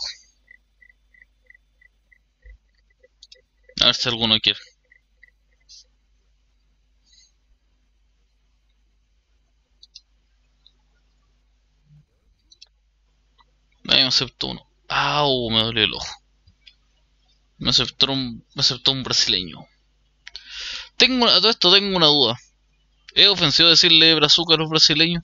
A ver si alguno quiere. Ahí me aceptó uno. Au, me dolió el ojo. Me aceptó un, me aceptó un brasileño. Tengo a todo esto tengo una duda. ¿Es ofensivo decirle brazuca a los brasileños?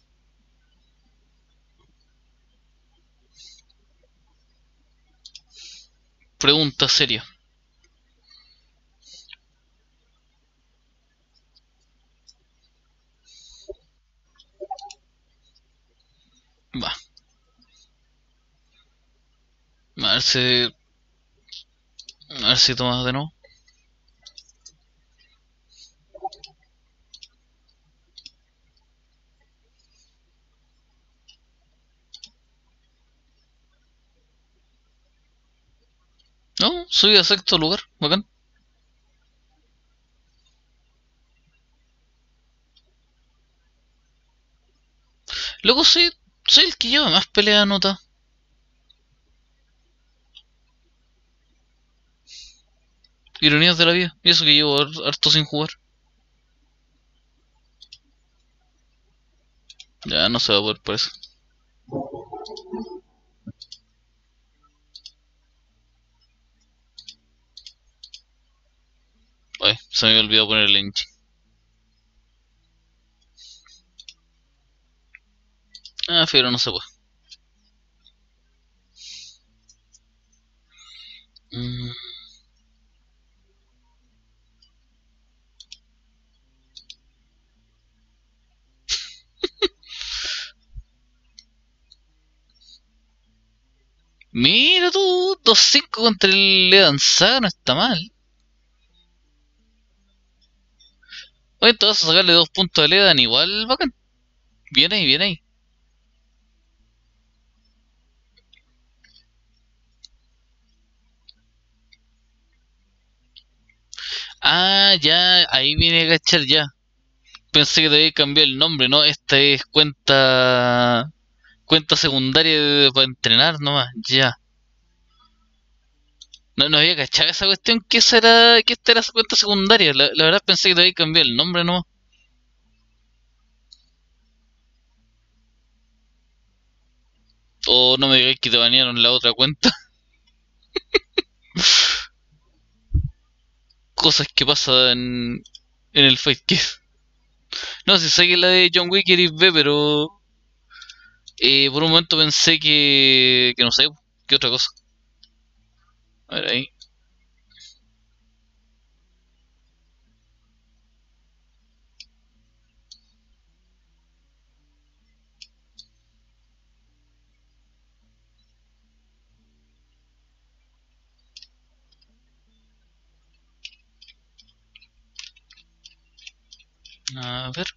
Pregunta seria. Ver si. A ver si tomas de nuevo. No, subí a sexto lugar, bacán. Luego soy, soy el que lleva más pelea nota. Ironías de la vida. Y eso que llevo harto sin jugar. Ya no se va a poder por eso. Ay, se me olvidado poner el engine. Ah, pero no se puede. Mm. Mira tú, 2-5 contra el Leon no está mal. Oye, te a sacarle dos puntos a Ledan igual, bacán. Viene ahí, viene ahí. Ah, ya, ahí viene a agachar ya. Pensé que debía cambiar el nombre, ¿no? Esta es cuenta cuenta secundaria para entrenar nomás, ya. No, no había cachado esa cuestión que esa era, que esta era su cuenta secundaria. La, verdad pensé que debía cambiar el nombre nomás. O no me digáis que te banearon la otra cuenta. [laughs] Cosas que pasan en, el Fight No, si sé que la de John Wick y B, pero eh, por un momento pensé que, que no sé, qué otra cosa. A ver ahí. A ver.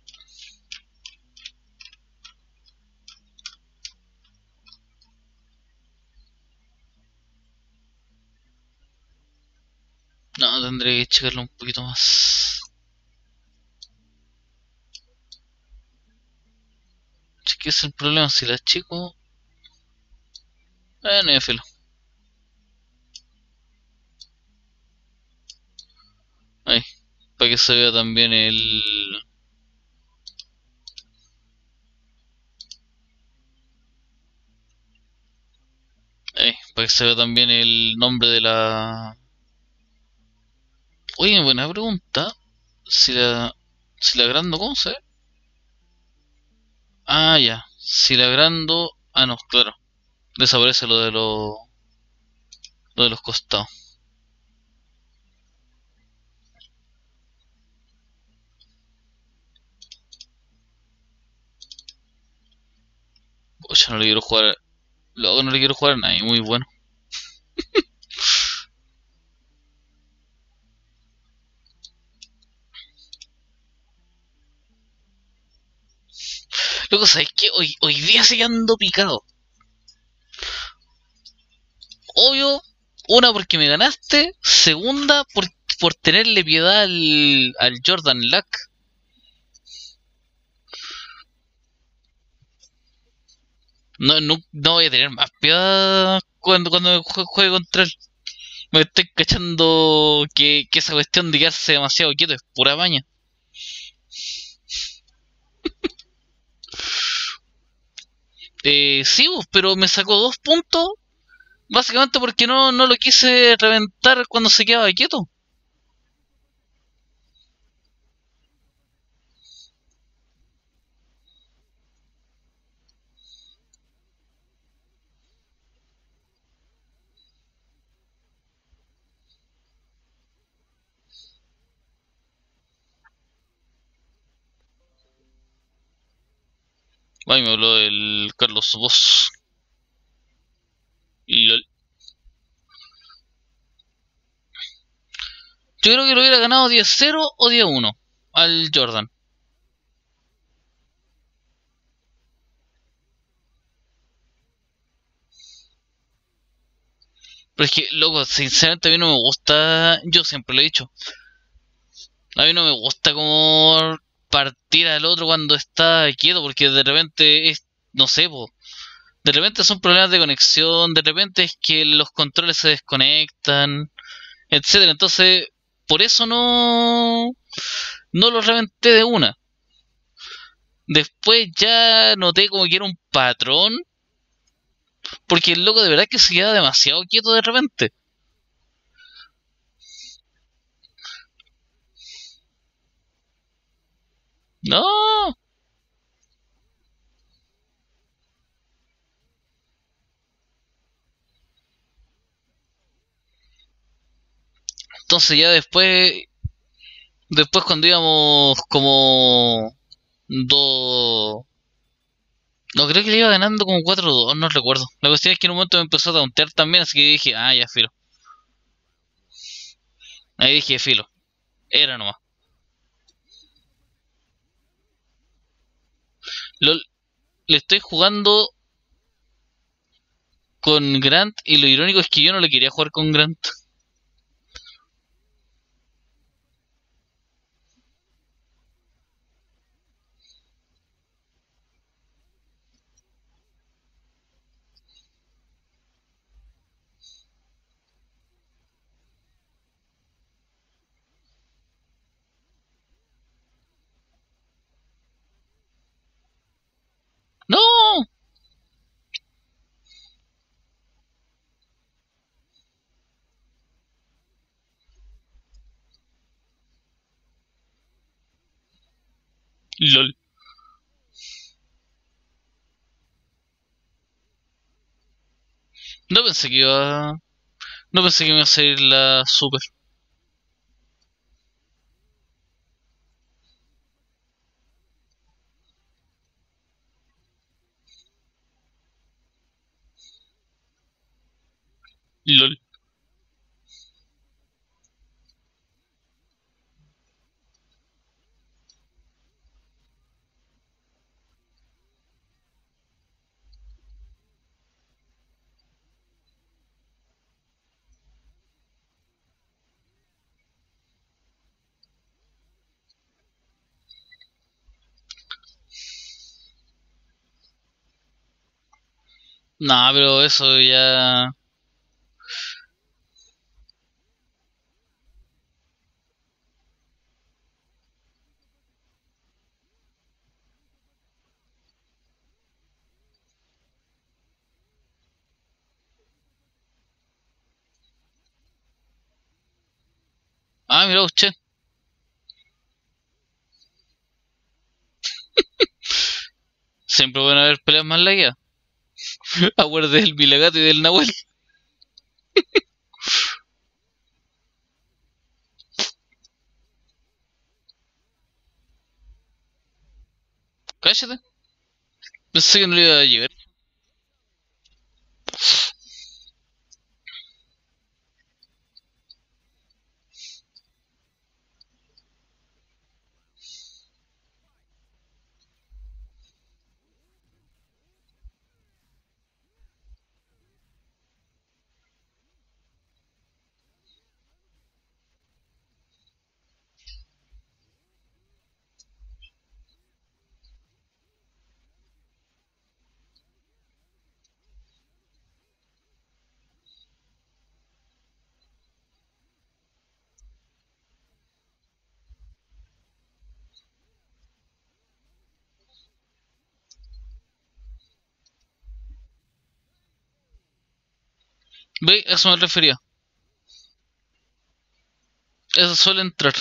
No, tendré que checarlo un poquito más. ¿Qué es el problema? Si la chico... Eh, no filo. Ahí, para que se vea también el... Ahí, para que se vea también el nombre de la Oye, buena pregunta. Si la, si la agrando, ¿cómo se ve? Ah, ya. Si la agrando... Ah, no, claro. Desaparece lo de los... Lo de los costados. Oye, no le quiero jugar... Luego no le quiero jugar a nadie, muy bueno. [laughs] Luego, ¿sabes qué? Hoy, hoy día sigue ando picado. Obvio, una porque me ganaste, segunda por, por tenerle piedad al, al Jordan Luck. No, no, no voy a tener más piedad cuando, cuando juegue, contra él. Me estoy cachando que, que esa cuestión de quedarse demasiado quieto es pura maña. Eh, sí, pues, pero me sacó dos puntos. Básicamente porque no, no lo quise reventar cuando se quedaba quieto. Ay, me habló el Carlos Vos. Yo creo que lo hubiera ganado 10-0 o 10-1 al Jordan. Pero es que, loco, sinceramente a mí no me gusta. Yo siempre lo he dicho. A mí no me gusta como partir al otro cuando está quieto, porque de repente es, no sé, de repente son problemas de conexión, de repente es que los controles se desconectan, etcétera. Entonces, por eso no, no lo reventé de una. Después ya noté como que era un patrón porque el loco de verdad que se queda demasiado quieto de repente. No. Entonces ya después, después cuando íbamos como dos no, creo que le iba ganando como 4-2, no recuerdo. La cuestión es que en un momento me empezó a tauntear también, así que dije, ah, ya, filo. Ahí dije, filo. Era nomás. LOL, le estoy jugando con Grant y lo irónico es que yo no le quería jugar con Grant. ¡No! No pensé que iba. No pensé que me iba a salir la super. Nah, pero eso ya. Ah, mira usted. [laughs] Siempre van a haber peleas más largas. [laughs] Acuérdate del Milagato y del Nahuel. [laughs] Cállate. Pensé que no le iba a llegar. Ve, eso me refería. Eso suele entrar.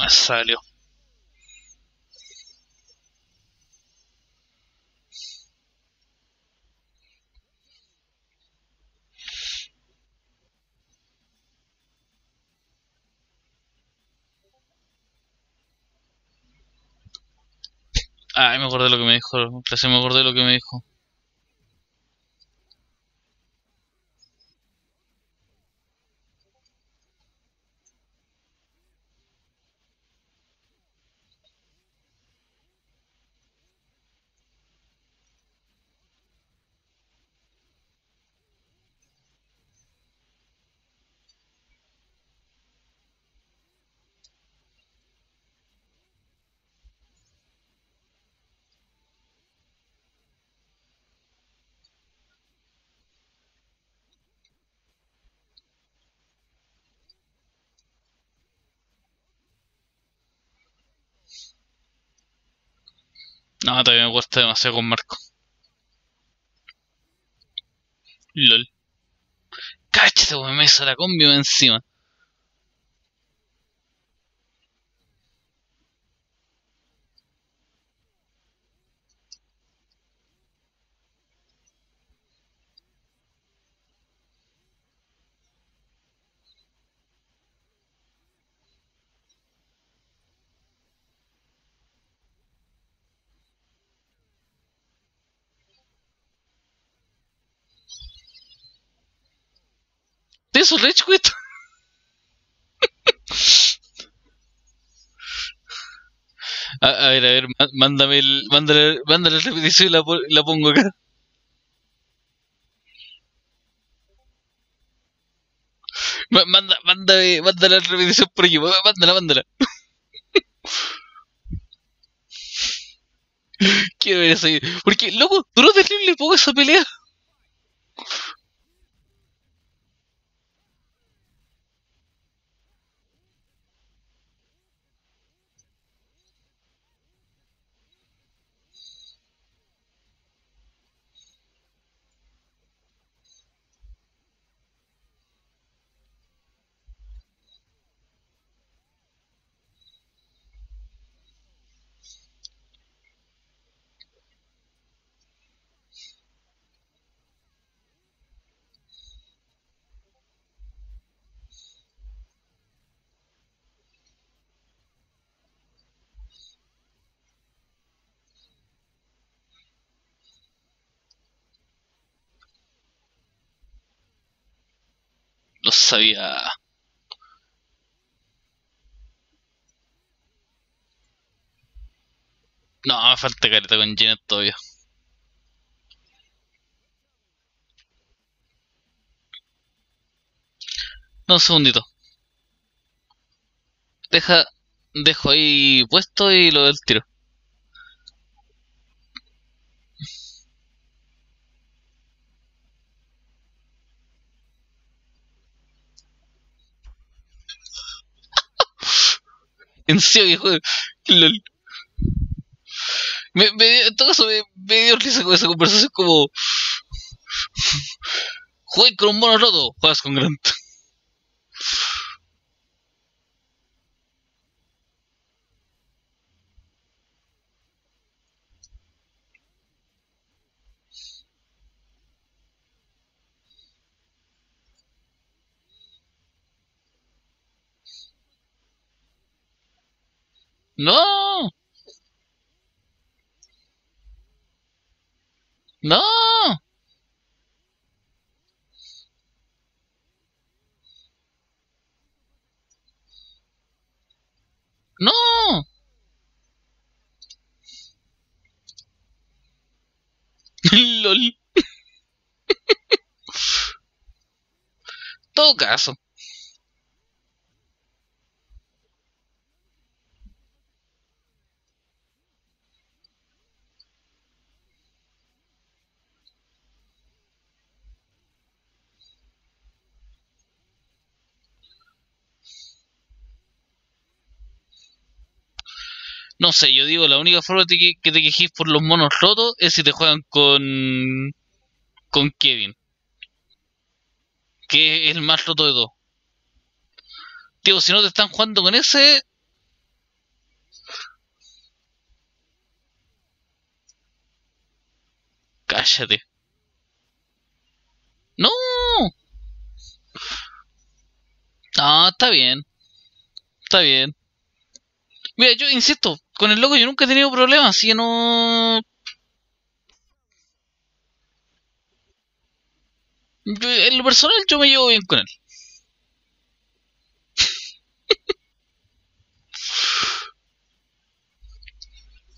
No, salió. Ay, me acordé de lo que me dijo. Recién me acordé de lo que me dijo. No, todavía me cuesta demasiado con Marco. LOL. Cáchate, me hizo la combi encima. Eso, Quit. A, a, ver, a ver, mándame el, mándale, mándale la repetición y la, la pongo acá. Manda, mándame, la repetición por aquí, mándala, mándala. Quiero ver eso. Porque, loco, duró terrible poco esa pelea. Lo sabía. No, me falta careta con Janet todavía. No, un segundito. Deja, dejo ahí puesto y lo del tiro. En serio, viejo. LOL. Me, me, en todo caso, me, me dio risa con esa conversación como. Juegue con un mono roto, juegas con Grant. No. No. No. [laughs] LOL. [laughs] Todo caso. No sé, yo digo, la única forma de que, te quejís por los monos rotos es si te juegan con. con Kevin. Que es el más roto de dos. Tío, si no te están jugando con ese, cállate. No. Ah, está bien. Está bien. Mira, yo insisto, con el loco yo nunca he tenido problemas, así que no... Yo- en lo personal yo me llevo bien con él. [laughs]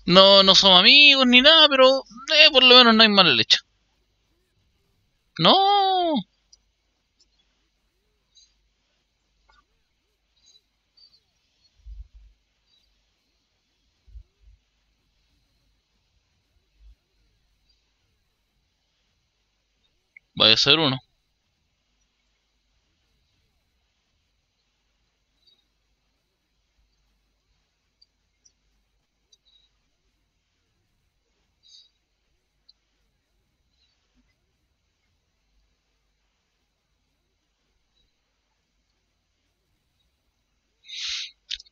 No, no somos amigos ni nada, pero eh, por lo menos no hay mala leche. No. Vaya a ser uno.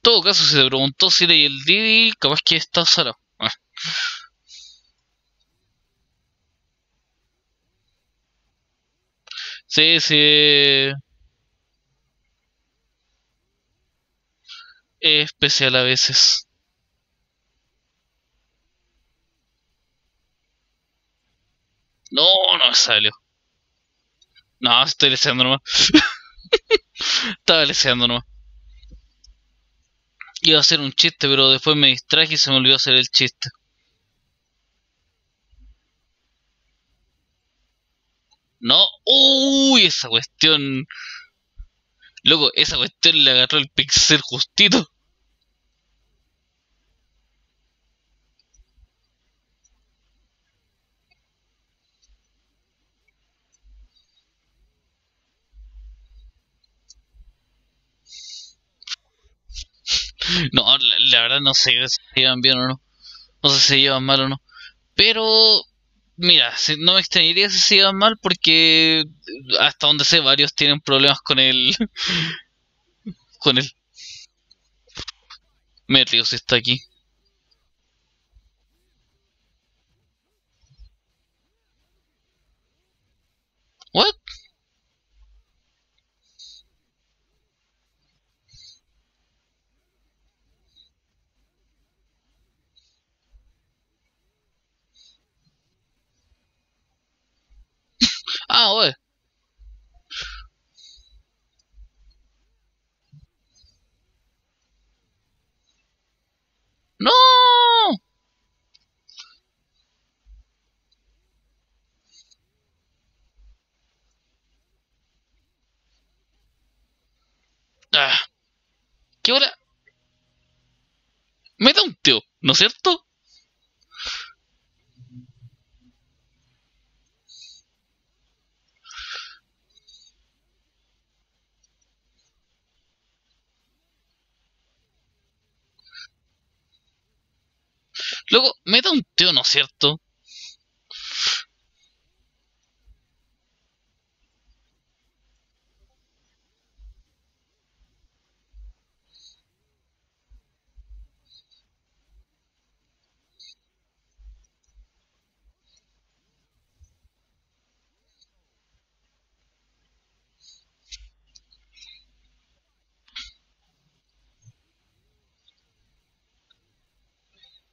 Todo caso, si te preguntó si era el Didi, capaz que está Sara. Sí, sí. Es especial a veces. No, no salió. No, estoy leseando nomás. [laughs] Estaba leseando nomás. Iba a hacer un chiste, pero después me distraje y se me olvidó hacer el chiste. No, uy, esa cuestión. Loco, esa cuestión le agarró el pixel justito. No, la, verdad no sé si se llevan bien o no. No sé si se llevan mal o no. Pero, mira, no me extrañaría si se mal porque hasta donde sé varios tienen problemas con el... [laughs] con el... Metrios está aquí. ¿What? Ah, wey. ¡No! Ah, ¿qué hora? Me da un tío, ¿no es cierto? Luego, me da un tío, ¿no es cierto?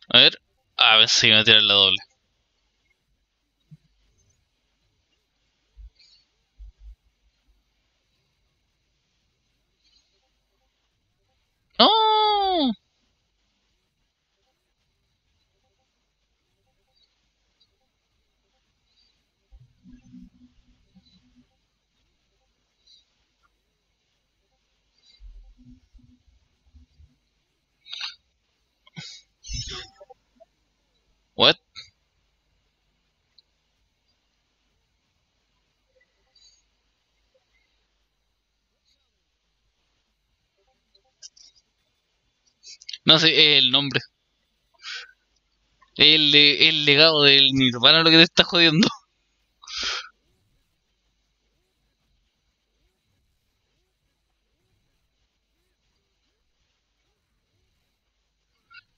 A ver. A si me tira la doble. ¡No! ¿What? No sé, el nombre. El, el legado del Nirvana lo que te está jodiendo. [laughs]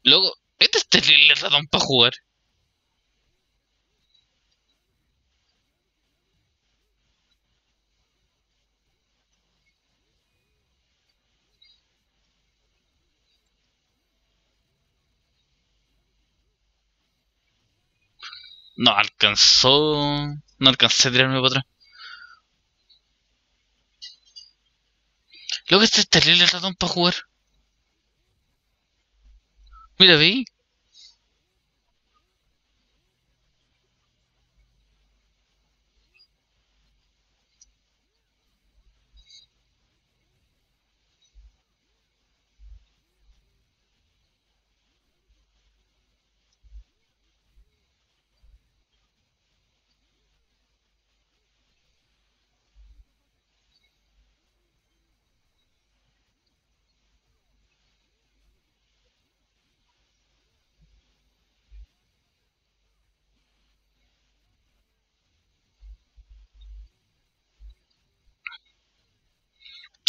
Luego, este es terrible ratón para jugar. No alcanzó. No alcancé a tirarme para atrás. Luego este es terrible el ratón para jugar. Mira, veí.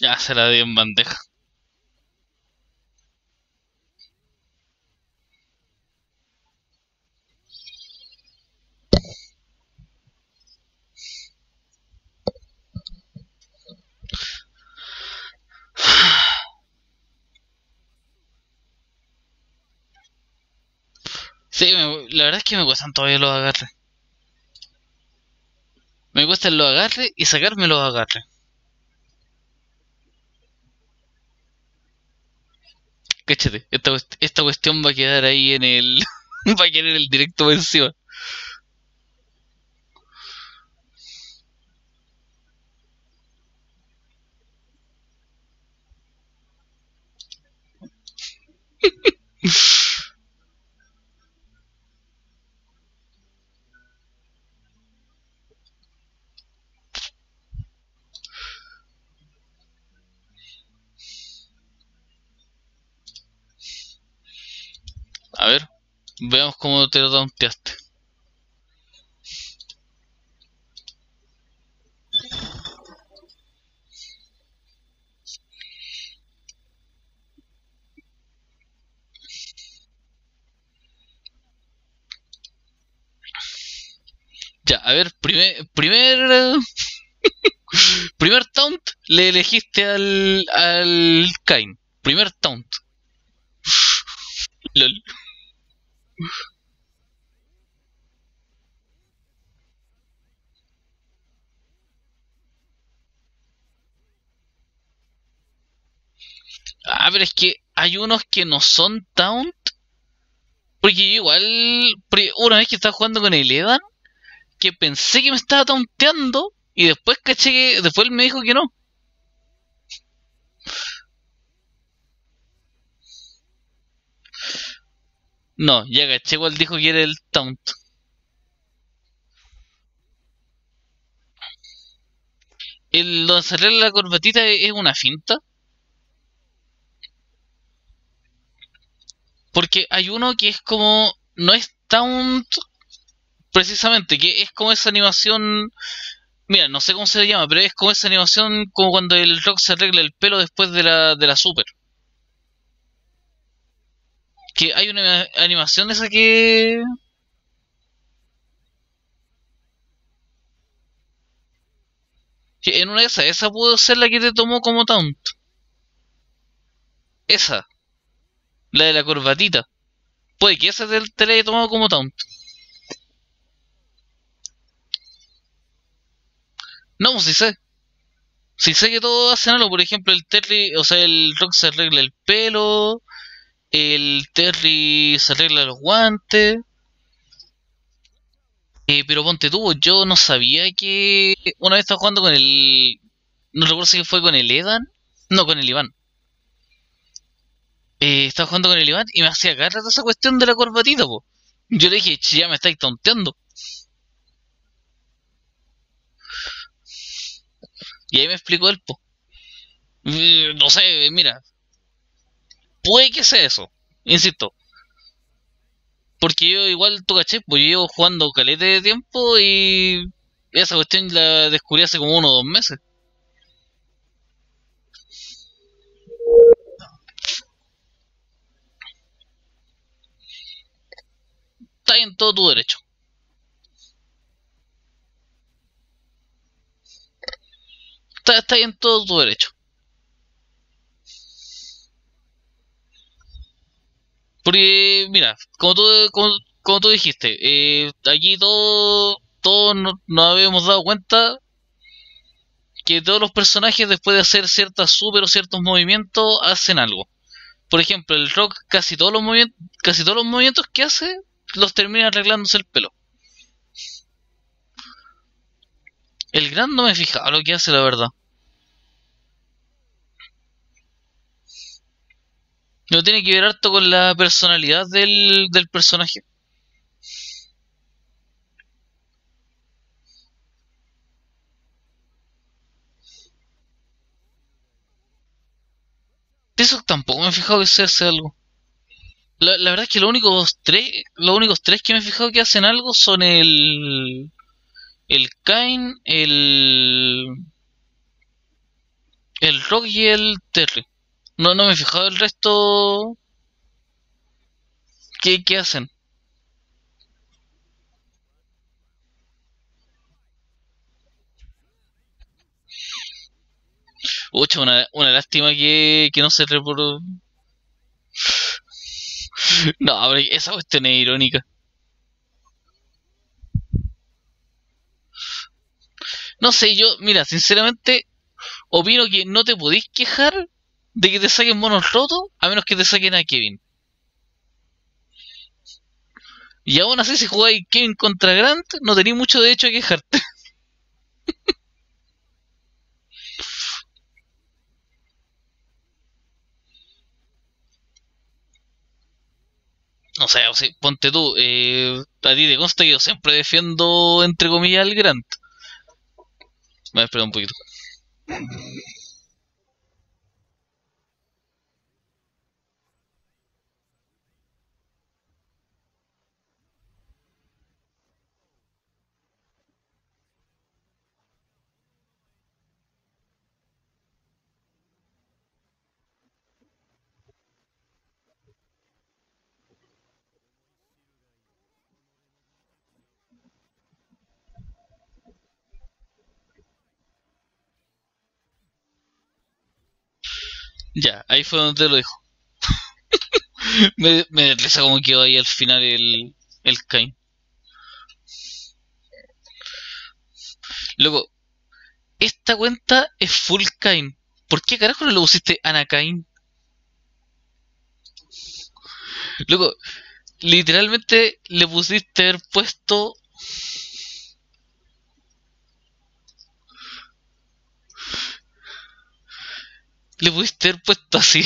Ya se la di en bandeja. Sí, me- la verdad es que me cuestan todavía los agarres. Me cuestan los agarres y sacarme los agarres. Cáchate, esta, esta cuestión va a quedar ahí en el. [laughs] va a quedar en el directo encima. [laughs] A ver, veamos cómo te lo taunteaste. Ya, a ver, primer. Primer. [laughs] primer taunt le elegiste al. al Kain. Primer taunt. [laughs] Ah, pero es que hay unos que no son taunt. Porque igual. Una vez que estaba jugando con el Edan, que pensé que me estaba taunteando. Y después caché que. Después él me dijo que no. No, ya caché cuál dijo que era el taunt. El lanzarle la corbatita es una finta. Porque hay uno que es como. No es taunt precisamente, que es como esa animación. Mira, no sé cómo se llama, pero es como esa animación como cuando el rock se arregla el pelo después de la, de la super. Que hay una animación esa que. que en una de esas, esa pudo ser la que te tomó como taunt. Esa, la de la corbatita. Puede que esa te, te la haya tomado como taunt. No, pues sí sé. Sí sé que todos hacen algo, por ejemplo, el Terry, o sea, el Rock se arregla el pelo, el Terry se arregla los guantes. Eh, pero ponte tú, yo no sabía que una vez estaba jugando con el. No recuerdo si fue con el Edan. No, con el Iván. Eh, estaba jugando con el Iván y me hacía garra de esa cuestión de la corbatita, po. Yo le dije, "Che, ya me estáis tonteando. Y ahí me explicó él, po. Eh, No sé, mira, puede que sea eso, insisto. Porque yo igual, tú caché, pues yo llevo jugando calete de tiempo y esa cuestión la descubrí hace como uno o dos meses. Está en todo tu derecho. Está, está en todo tu derecho. Porque, mira, como tú, como, tú dijiste, eh, aquí todos todo nos, habíamos dado cuenta que todos los personajes después de hacer ciertas super o ciertos movimientos hacen algo. Por ejemplo, el Rock casi todos los movimientos, casi todos los movimientos que hace los termina arreglándose el pelo. El Gran no me he fijado lo que hace, la verdad. No tiene que ver harto con la personalidad del, del personaje. Eso tampoco me he fijado que se hace algo. La, verdad es que los únicos tres, los únicos tres que me he fijado que hacen algo son el, el Kain, el, el Rock y el Terry. No, no me he fijado el resto. ¿Qué, qué hacen? Ucha, una, una lástima que, que no se repro... No, esa cuestión es irónica. No sé, yo, mira, sinceramente, opino que no te podéis quejar de que te saquen monos rotos a menos que te saquen a Kevin. Y aún así, si jugáis Kevin contra Grant, no tenéis mucho derecho a quejarte. [laughs] O sea, ponte tú, eh, a ti te consta que yo siempre defiendo, entre comillas, al Grant. Me voy a esperar un poquito. Ya, ahí fue donde lo dijo. [laughs] me, me como quedó ahí al final el, el Kain. Luego, esta cuenta es full Kain. ¿Por qué carajo no le pusiste Anakain? Luego, literalmente le pusiste haber puesto. Le pudiste haber puesto así.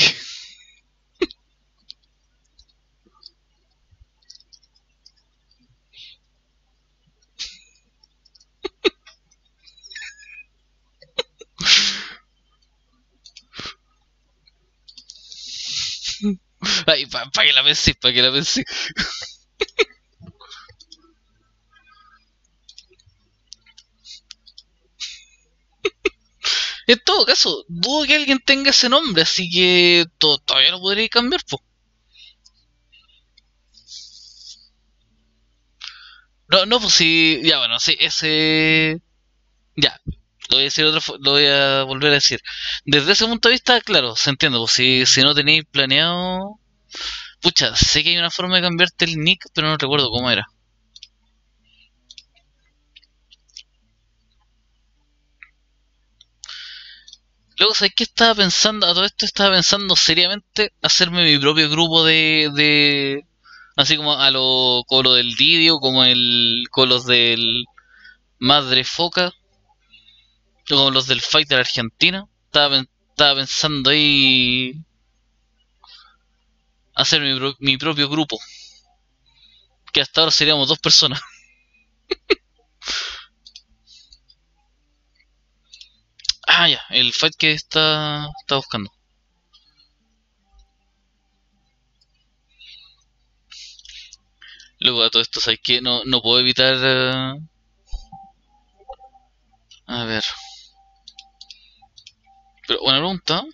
Ay, para pa que la pensé, para que la pensé. En todo caso, dudo que alguien tenga ese nombre, así que to- todavía no podría cambiar, pues. No, no, pues sí, ya bueno, sí, ese... Ya, lo voy a decir otra, lo voy a volver a decir. Desde ese punto de vista, claro, se entiende, pues si, si no tenéis planeado... Pucha, sé que hay una forma de cambiarte el nick, pero no recuerdo cómo era. Luego, ¿sabes qué estaba pensando? A todo esto estaba pensando seriamente hacerme mi propio grupo de... de así como a lo, como lo del Didio, como el, con los del Madre Foca, como los del Fighter Argentina. Estaba, estaba pensando ahí hacer mi, mi propio grupo, que hasta ahora seríamos dos personas. [laughs] Ah, ya, el fight que está, está buscando. Luego a todo esto, ¿sabes qué? No, no puedo evitar... eh, A ver. Pero una pregunta.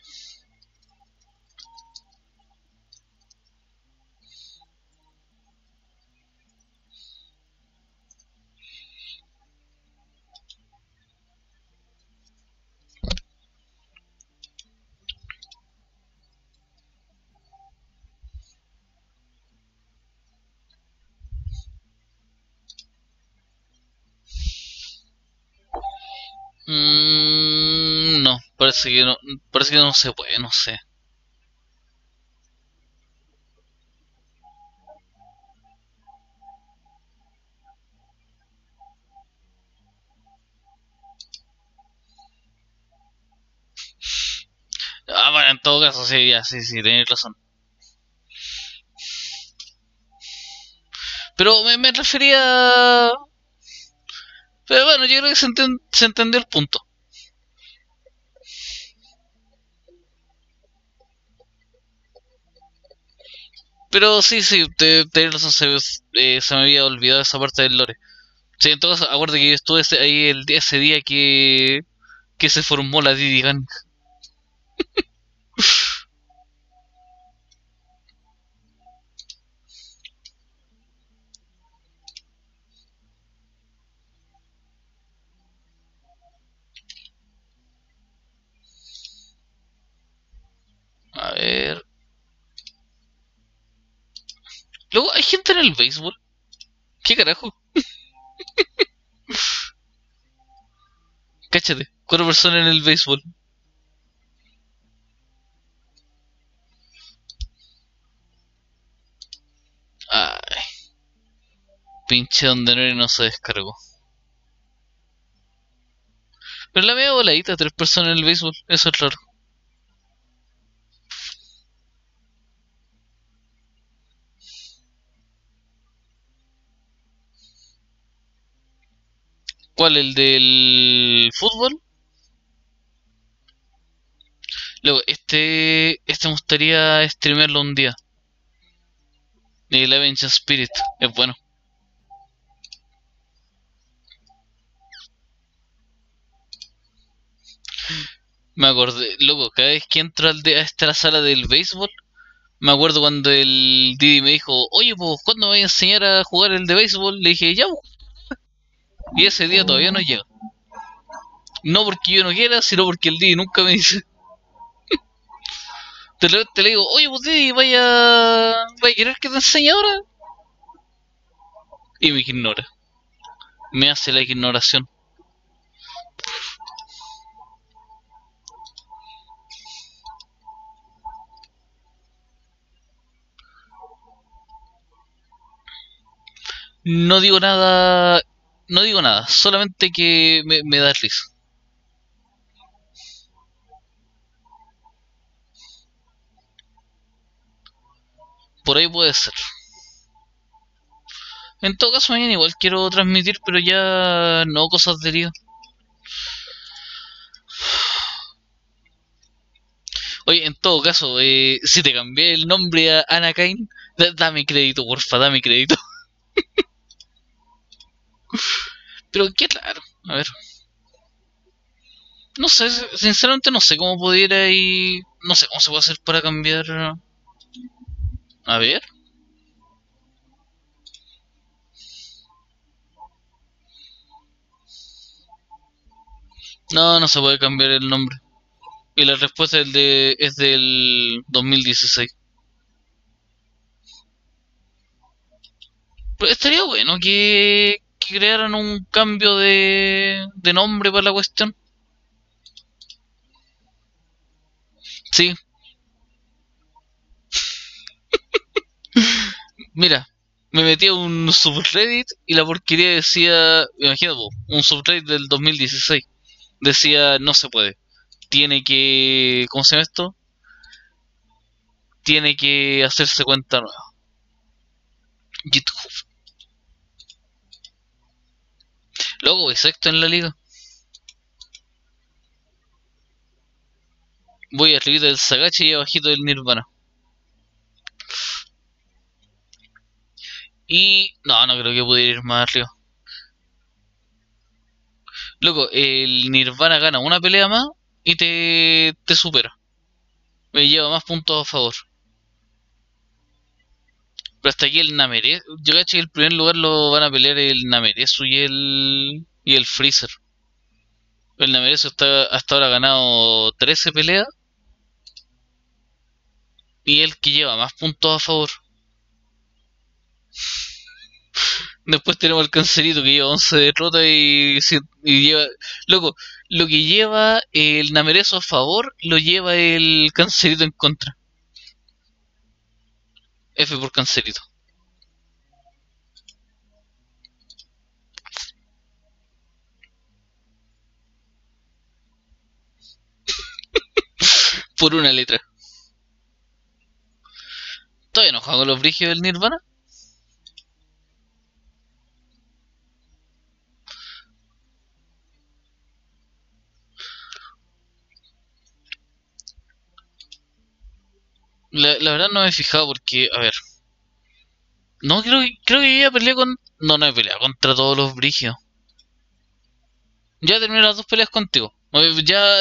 Parece que no, parece que no se puede, no sé. Ah, bueno, en todo caso, sí, ya, sí, sí, tenéis razón. Pero me refería... Pero bueno, yo creo que se, enten- se entendió el punto. Pero sí, sí, te, razón, se, eh, se me había olvidado esa parte del lore. Sí, en todo caso, acuérdate que yo estuve ahí el, ese día que, que se formó la Diddy Gang. [laughs] A ver. Luego, hay gente en el béisbol. ¿Qué carajo? Cáchate, cuatro personas en el béisbol. Ay. Pinche donde no y no se descargó. Pero la media voladita, tres personas en el béisbol, eso es raro. ¿Cuál? ¿El del fútbol? Luego, este, este me gustaría streamearlo un día. El Avenger Spirit, es bueno. Me acordé, loco, cada vez que entro al de, a esta sala del béisbol, me acuerdo cuando el Didi me dijo, oye, pues, ¿cuándo me voy a enseñar a jugar el de béisbol? Le dije, ya, pues. Y ese día todavía no llega. No porque yo no quiera, sino porque el Didi nunca me dice. [laughs] te, le, le digo, oye, pues Didi, vaya, vaya a querer que te enseñe ahora. Y me ignora. Me hace la ignoración. No digo nada. No digo nada, solamente que me, me da risa. Por ahí puede ser. En todo caso, mañana igual quiero transmitir, pero ya no cosas de lío. Oye, en todo caso, eh, si te cambié el nombre a Anakin, da- dame crédito, porfa, dame crédito. [laughs] Pero qué raro, a ver. No sé, sinceramente no sé cómo pudiera y... No sé cómo se puede hacer para cambiar... A ver. No, no se puede cambiar el nombre. Y la respuesta es, de, es del 2016. Pero estaría bueno que, que crearan un cambio de, de nombre para la cuestión. Sí. [laughs] Mira, me metí a un subreddit y la porquería decía, imagínate, un subreddit del 2016. Decía, no se puede. Tiene que, ¿cómo se llama esto? Tiene que hacerse cuenta nueva. GitHub. Luego, voy sexto en la liga. Voy arriba del Sagache y abajito del Nirvana. Y no, no creo que pudiera ir más arriba. Loco, el Nirvana gana una pelea más y te, te supera. Me lleva más puntos a favor. Pero hasta aquí el Namere. Yo caché que el primer lugar lo van a pelear el Nameresu y el. y el Freezer. El Nameresu está, hasta ahora ha ganado 13 peleas. Y el que lleva más puntos a favor. [laughs] Después tenemos el cancerito que lleva 11 derrotas y, y lleva. Loco, lo que lleva el Namereso a favor, lo lleva el Cancerito en contra. F por Cancerito. [laughs] por una letra. ¿Todavía no juego los brigios del Nirvana? La, verdad no me he fijado porque, a ver. No, creo, creo que ya peleé con... No, no he peleado contra todos los brigios. Ya terminé las dos peleas contigo. Ya,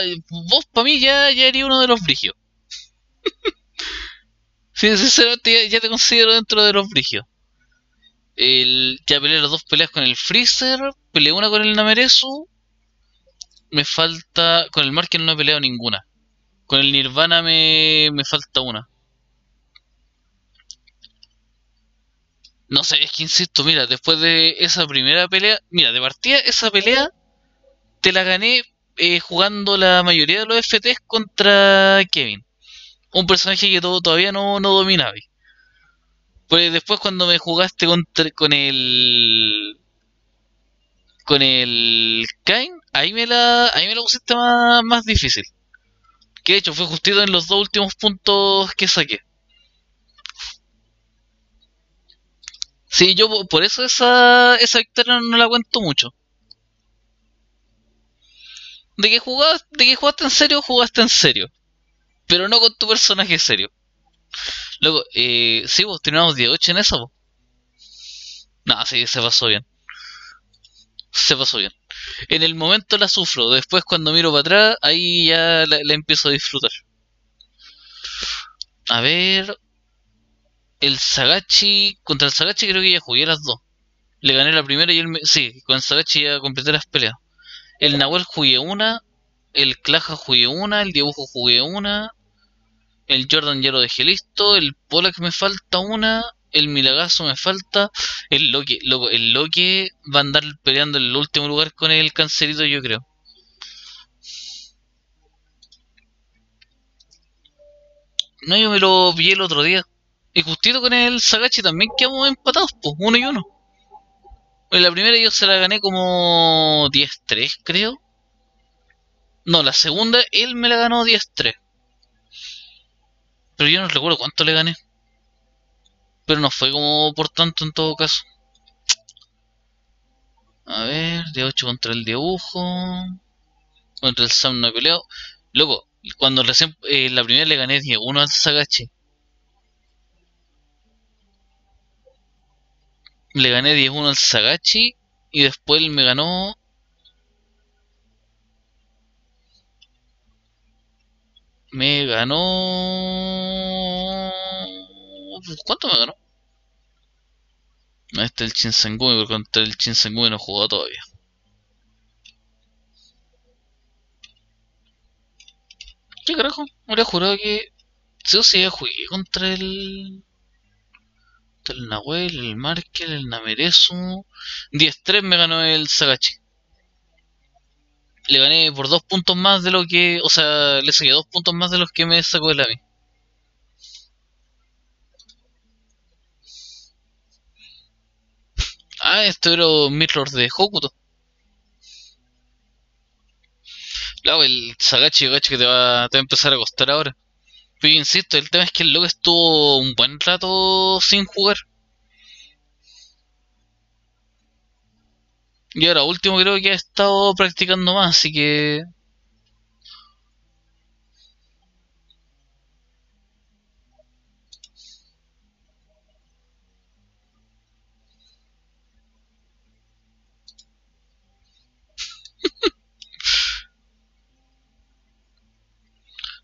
vos para mí ya, ya eres uno de los brigios. [laughs] sí, sinceramente ya, te considero dentro de los brigios. El, ya peleé las dos peleas con el Freezer, peleé una con el Nameresu. Me falta. Con el Marken no he peleado ninguna. Con el Nirvana me, me falta una. No sé, es que insisto, mira, después de esa primera pelea, mira, de partida esa pelea te la gané eh, jugando la mayoría de los FTs contra Kevin. Un personaje que todo, todavía no, no dominaba. Pues después cuando me jugaste con el... Con el Kain, ahí me la, ahí me la pusiste más, más difícil. Que de hecho fue justito en los dos últimos puntos que saqué. Sí, yo por eso esa, esa victoria no la cuento mucho. De que jugaste, de que jugaste en serio, jugaste en serio. Pero no con tu personaje serio. Luego, eh, sí, vos terminamos 18 en eso. No, sí, se pasó bien. Se pasó bien. En el momento la sufro, después cuando miro para atrás, ahí ya la, empiezo a disfrutar. A ver. El Sagachi. Contra el Sagachi creo que ya jugué las dos. Le gané la primera y él me. Sí, con el Sagachi ya completé las peleas. El Nahuel jugué una, el Claja jugué una, el Dibujo jugué una, el Jordan ya lo dejé listo, el Polak me falta una, el Milagazo me falta, el Loki, loco, el Loki va a andar peleando en el último lugar con el Cancerito yo creo. No, yo me lo vi el otro día. Y justito con el Sagachi también quedamos empatados, pues, uno y uno. En la primera yo se la gané como 10-3, creo. No, la segunda él me la ganó 10-3. Pero yo no recuerdo cuánto le gané. Pero no fue como por tanto en todo caso. A ver, de 8 contra el dibujo. Contra el Sam no he peleado. Loco, cuando recién eh, la primera le gané 10-1 al Sagachi. Le gané 10-1 al Sagachi y después él me ganó me ganó ¿cuánto me ganó? Este es el Shinsengumi porque contra el Shinsengumi no jugó todavía ¿qué carajo? me habría jurado que sí o sí jugué contra el el Nahuel, el Markel, el Nameresu. 10-3 me ganó el Sagachi. Le gané por dos puntos más de lo que. O sea, le saqué dos puntos más de los que me sacó el AMI. Ah, esto era Mirror de Hokuto. Claro, el Sagachi, gacho que te va, te va a empezar a costar ahora. Pero insisto, el tema es que el loco estuvo un buen rato sin jugar. Y ahora último creo que ha estado practicando más, así que...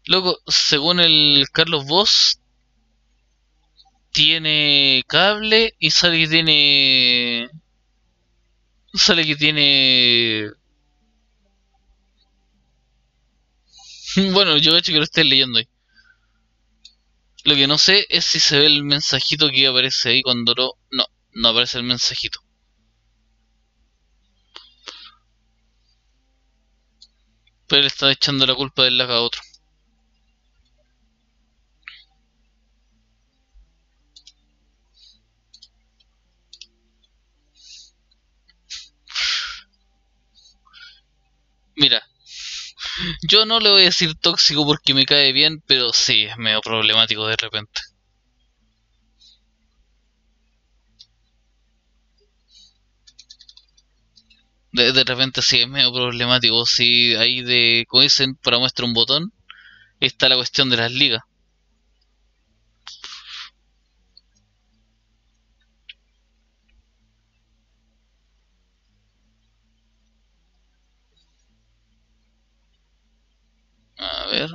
Loco, según el Carlos Voss, tiene cable y sale que tiene. Sale que tiene. [laughs] bueno, yo hecho que lo estés leyendo ahí. Lo que no sé es si se ve el mensajito que aparece ahí cuando lo. No, no aparece el mensajito. Pero él está echando la culpa del lag a otro. Mira, yo no le voy a decir tóxico porque me cae bien, pero sí, es medio problemático de repente. De, repente sí es medio problemático. Si ahí de, como dicen, para muestra un botón, está la cuestión de las ligas. A ver.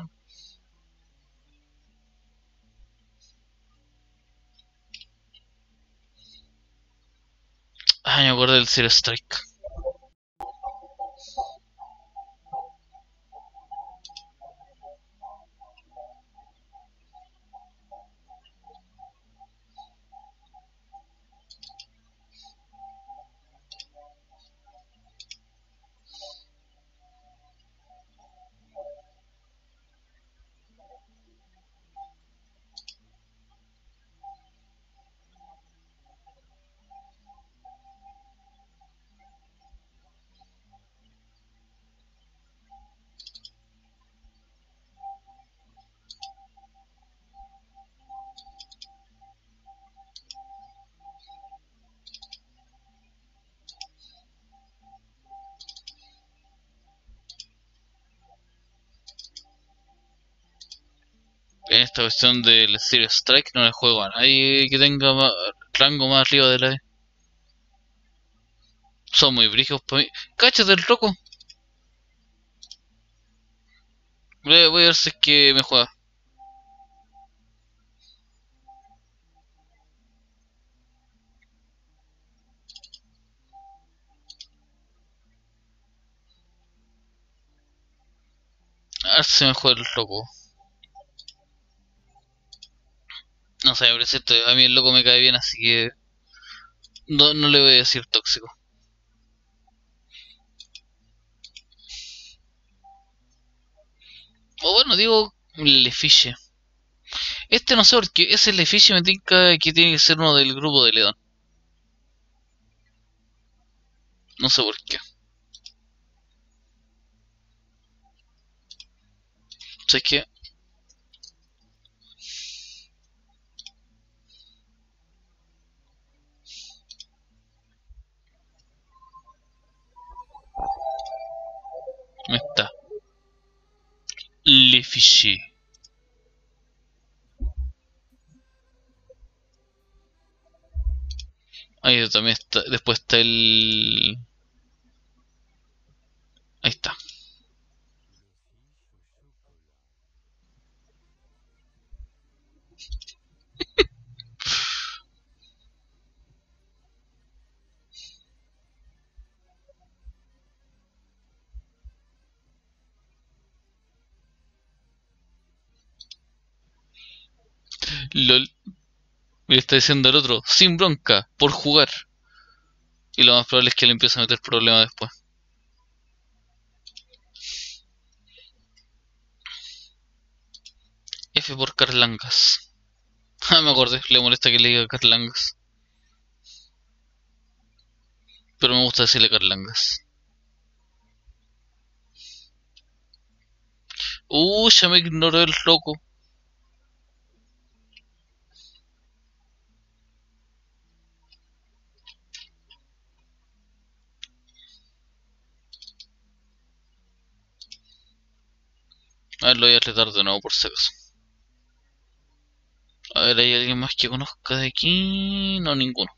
Del Zero Strike. En esta cuestión del Zero Strike no le juego a que tenga más, rango más arriba de la E. Son muy brígidos para mí. ¡Cáchate el loco! Voy a ver si es que me juega. A ver si me juega el loco. No sé, pero cierto, a mí el loco me cae bien, así que no, no le voy a decir tóxico. O bueno, digo Lefiche. Este no sé porque ese Lefiche me tinca que tiene que ser uno del grupo de León. No sé por qué. ¿Sabes qué? Ahí Les fichiers. Ahí también está. Después está el. Ahí está. LOL. Me está diciendo el otro, sin bronca, por jugar. Y lo más probable es que le empiece a meter problemas después. F por Carlangas. [laughs] Ah, me acordé, le molesta que le diga Carlangas. Pero me gusta decirle Carlangas. Uh, ya me ignoró el loco. Lo voy a retar de nuevo por si. A ver, ¿hay alguien más que conozca de aquí? No, ninguno.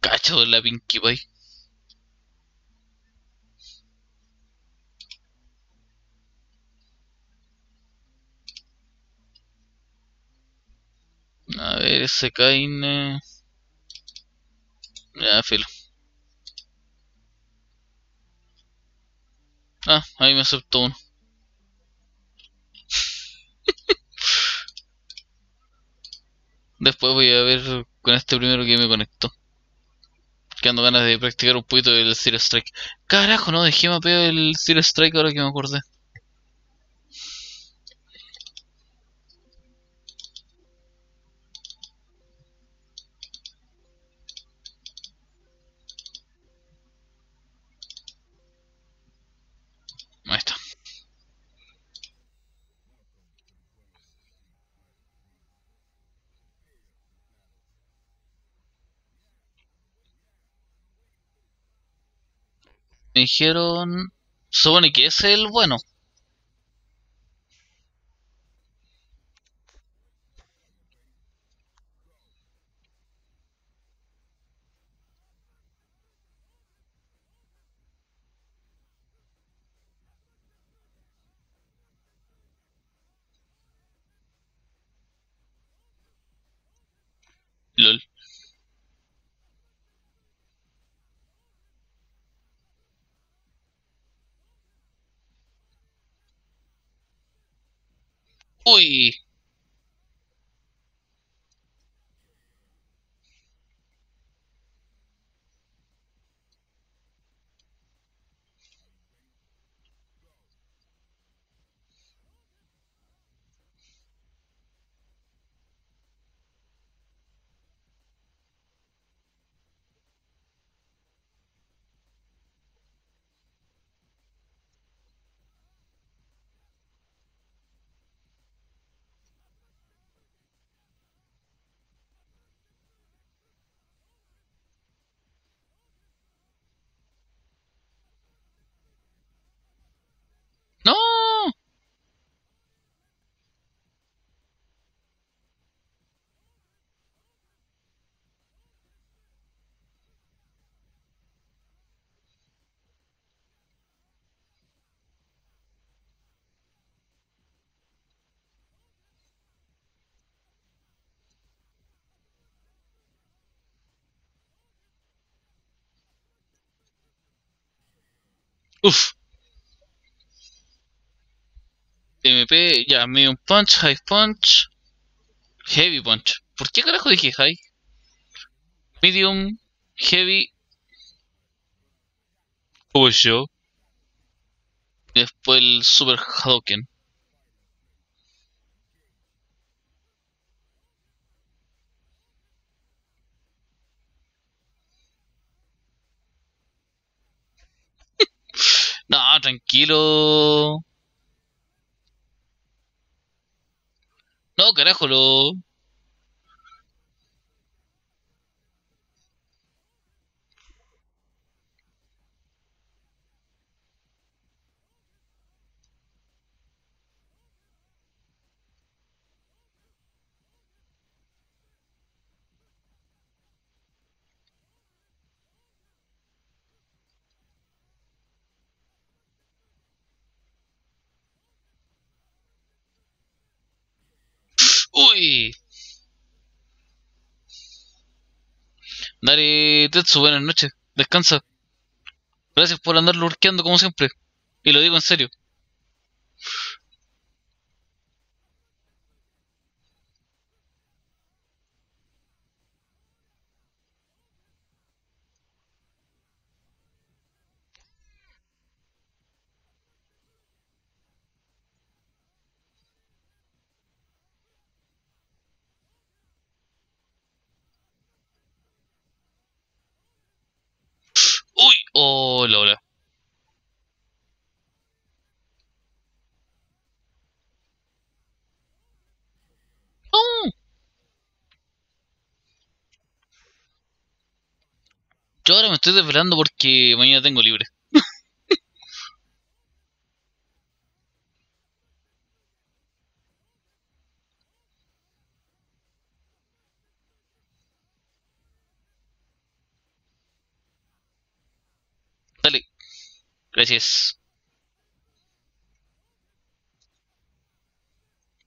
Cacho de la Pinkie Pie. A ver, ese Kaine. Ya, filo. Ah, ahí me aceptó uno. [laughs] Después voy a ver con este primero que me conectó. Que ando ganas de practicar un poquito el Zero Strike. Carajo, no dejé mapeo el Zero Strike ahora que me acordé. Ahí está. Me dijeron... Supone que es el bueno. LOL. Uy. No. Uf. MP, ya, medium punch, high punch, heavy punch. ¿Por qué carajo dije high? Medium, heavy, pues yo. Después el super Hadouken. No, tranquilo. No, carajo, lo. Uy. Dale, Tetsu, buenas noches. Descansa. Gracias por andar lurkeando como siempre. Y lo digo en serio. Uy, oh, Lola. No. Yo ahora me estoy desvelando porque mañana tengo libre. [laughs] Dale. Gracias.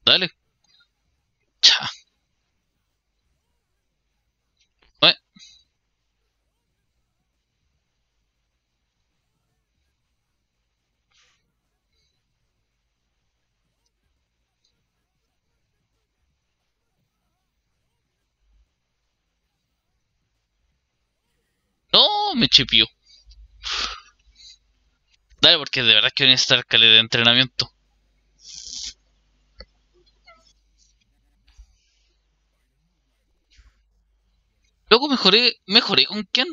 Dale. Cha. Bueno, me chipió. Dale, porque de verdad a necesitar calidad de entrenamiento. Luego mejoré, mejoré con quién?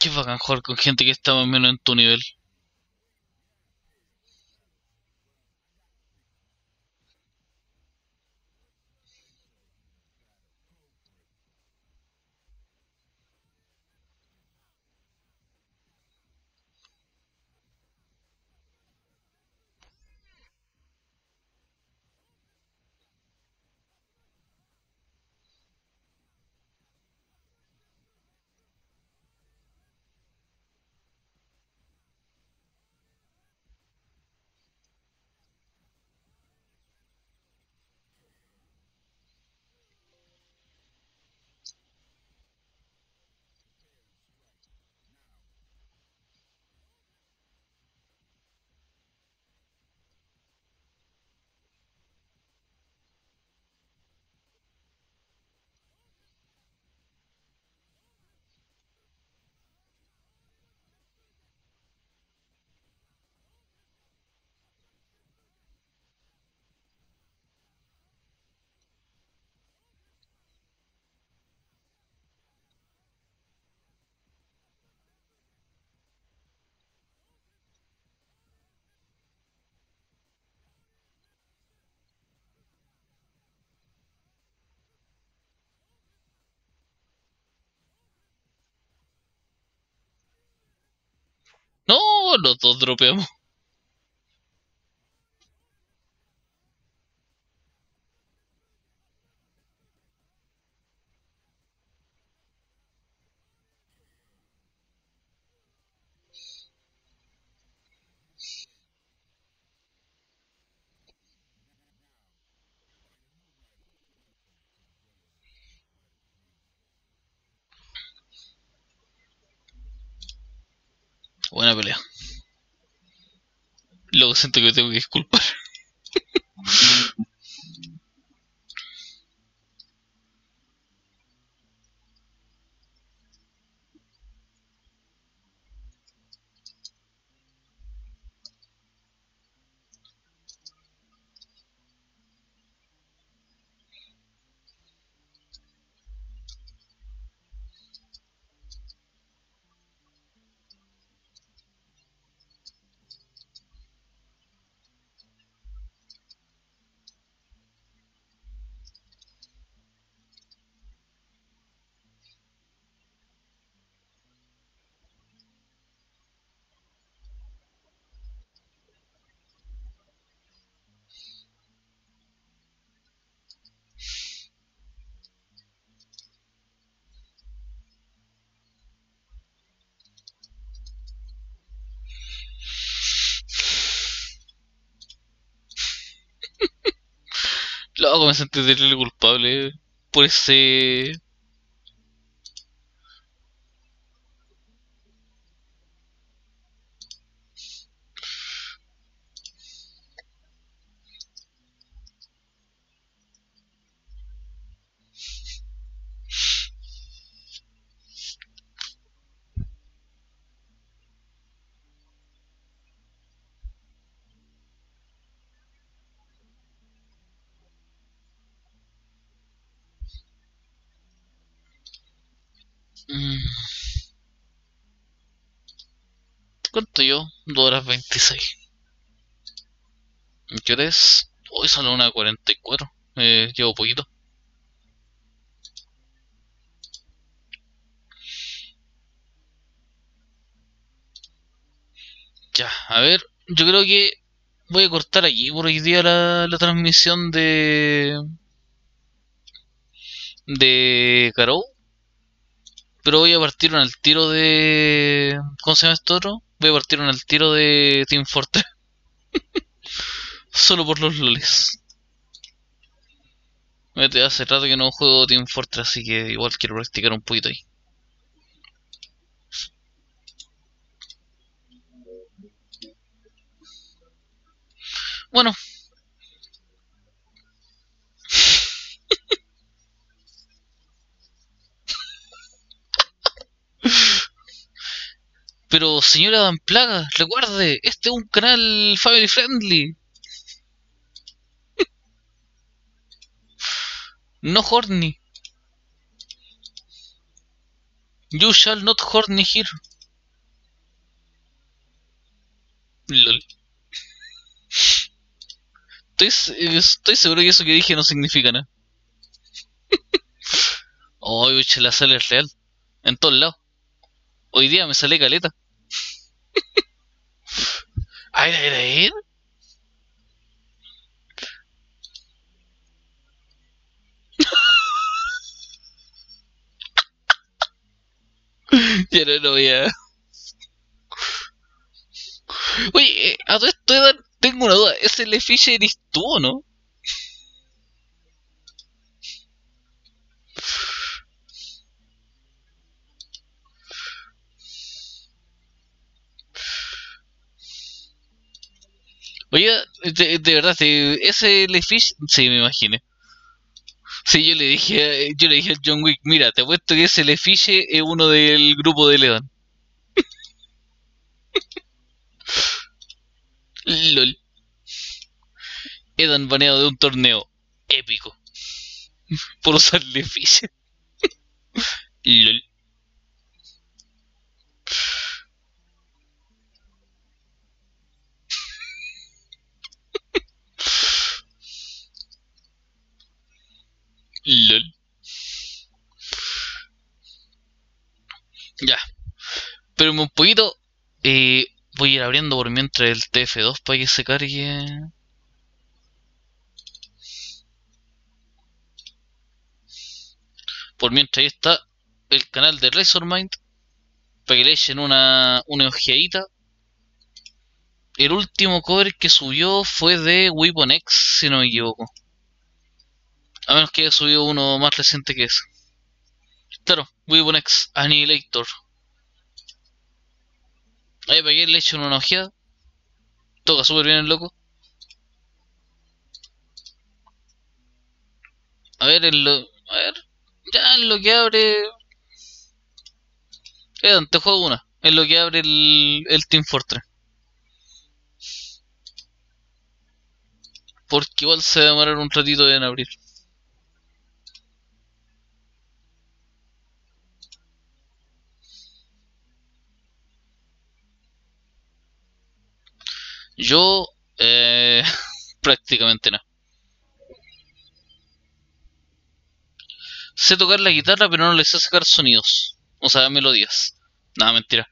Qué bacán jugar con gente que está más o menos en tu nivel. No, los dos dropeamos. Buena pelea. Luego siento que me tengo que disculpar. Luego me sentí terrible culpable por ese ¿Cuánto yo? 2 horas 26. ¿Qué hora es? Hoy son una 44. Eh, llevo poquito. Ya, a ver, yo creo que voy a cortar aquí por hoy día la, la transmisión de de Caro pero voy a partir el tiro de. ¿Cómo se llama esto otro? Voy a partir el tiro de Team Fortress. [laughs] Solo por los loles. Hace rato que no juego Team Fortress, así que igual quiero practicar un poquito ahí. Bueno, Pero señora Dan Plaga, recuerde, este es un canal family friendly. [laughs] no horny. You shall not horny here. LOL. Estoy, seguro que eso que dije no significa nada. [laughs] oh, la sale real. En todos lados. Hoy día me sale caleta. A ver, a ver, a ver. ya no lo voy a. Oye, eh, a todo esto tengo una duda. ¿Ese Le Fisher eres tú o no? Oye, de, verdad, ese Lefish, sí, me imaginé. Sí, yo le dije, yo le dije a John Wick, mira, te apuesto que ese Lefish es uno del grupo de León. [laughs] LOL. Edan baneado de un torneo épico. [laughs] Por usar Lefish. [laughs] LOL. LOL. Ya. Pero un poquito. Eh, voy a ir abriendo por mientras el TF2 para que se cargue. Por mientras ahí está el canal de Razormind. Para que le echen una, una ojeadita. El último cover que subió fue de Weapon X, si no me equivoco. A menos que haya subido uno más reciente que ese. Claro, Weapon X Annihilator. Ahí para que le echen una ojeada. Toca súper bien el loco. A ver, en lo. A ver. Ya en lo que abre. Eh, te juego una. En lo que abre el, el Team Fortress. Porque igual se va a demorar un ratito en abrir. Yo, eh, [laughs] prácticamente no. Sé tocar la guitarra, pero no le sé sacar sonidos. O sea, melodías. Nada, mentira.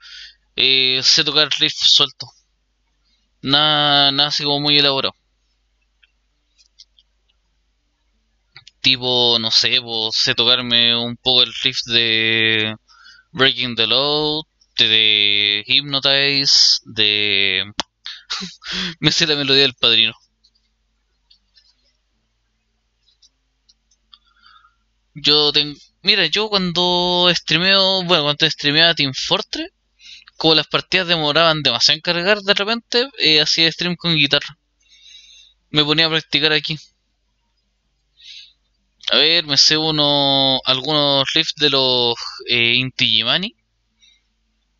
Eh, sé tocar riff suelto. Nada, nada así como muy elaborado. Tipo, no sé, pues, sé tocarme un poco el riff de Breaking the Law, de Hypnotize, de [laughs] me sé la melodía del padrino. Yo tengo. Mira, yo cuando streameo. Bueno, cuando streameaba Team Fortress, como las partidas demoraban demasiado en cargar de repente, eh, hacía stream con guitarra. Me ponía a practicar aquí. A ver, me sé uno, algunos riffs de los eh, Inti Gimani,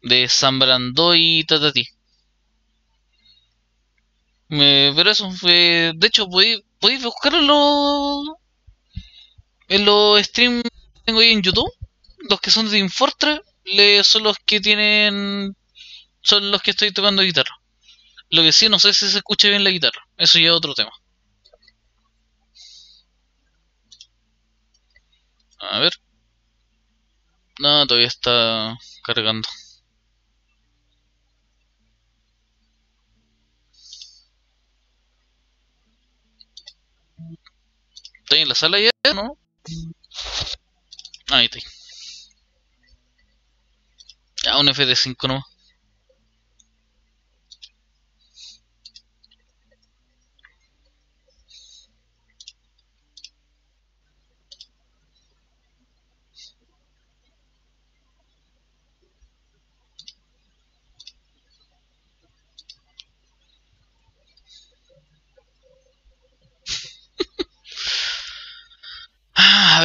de Zambrando y Tatati. Me, pero eso fue. De hecho, podéis, buscarlo en los, streams que tengo ahí en YouTube. Los que son de le, son los que tienen. Son los que estoy tocando guitarra. Lo que sí, no sé si se escucha bien la guitarra. Eso ya es otro tema. A ver. No, todavía está cargando. ¿Está en la sala ya? ¿No? Ahí está. Ya, un FD5 nomás. Ah, a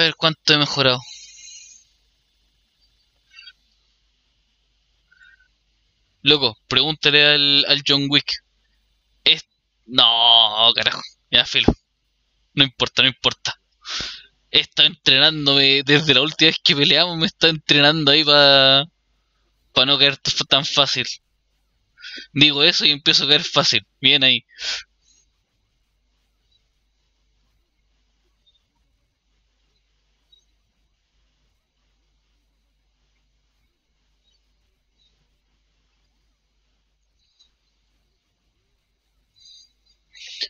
ver cuánto he mejorado. Loco, pregúntale al, al John Wick. Es... No, carajo. Ya, filo. No importa, no importa. He estado entrenándome desde la última vez que peleamos. Me está entrenando ahí para para no caer tan fácil. Digo eso y empiezo a caer fácil. Bien ahí.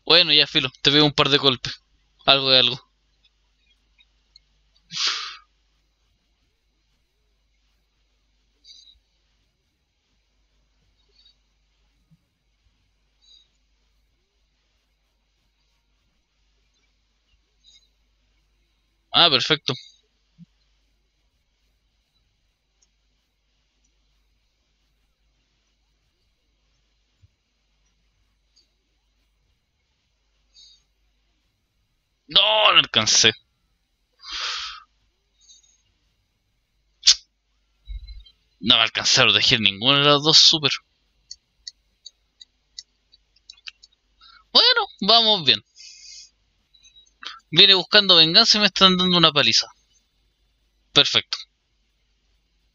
Bueno, ya, filo. Te veo un par de golpes. Algo de algo. Ah, perfecto. No, no alcancé. No me alcancé a proteger ninguna de las dos super. Bueno, vamos bien. Viene buscando venganza y me están dando una paliza. Perfecto.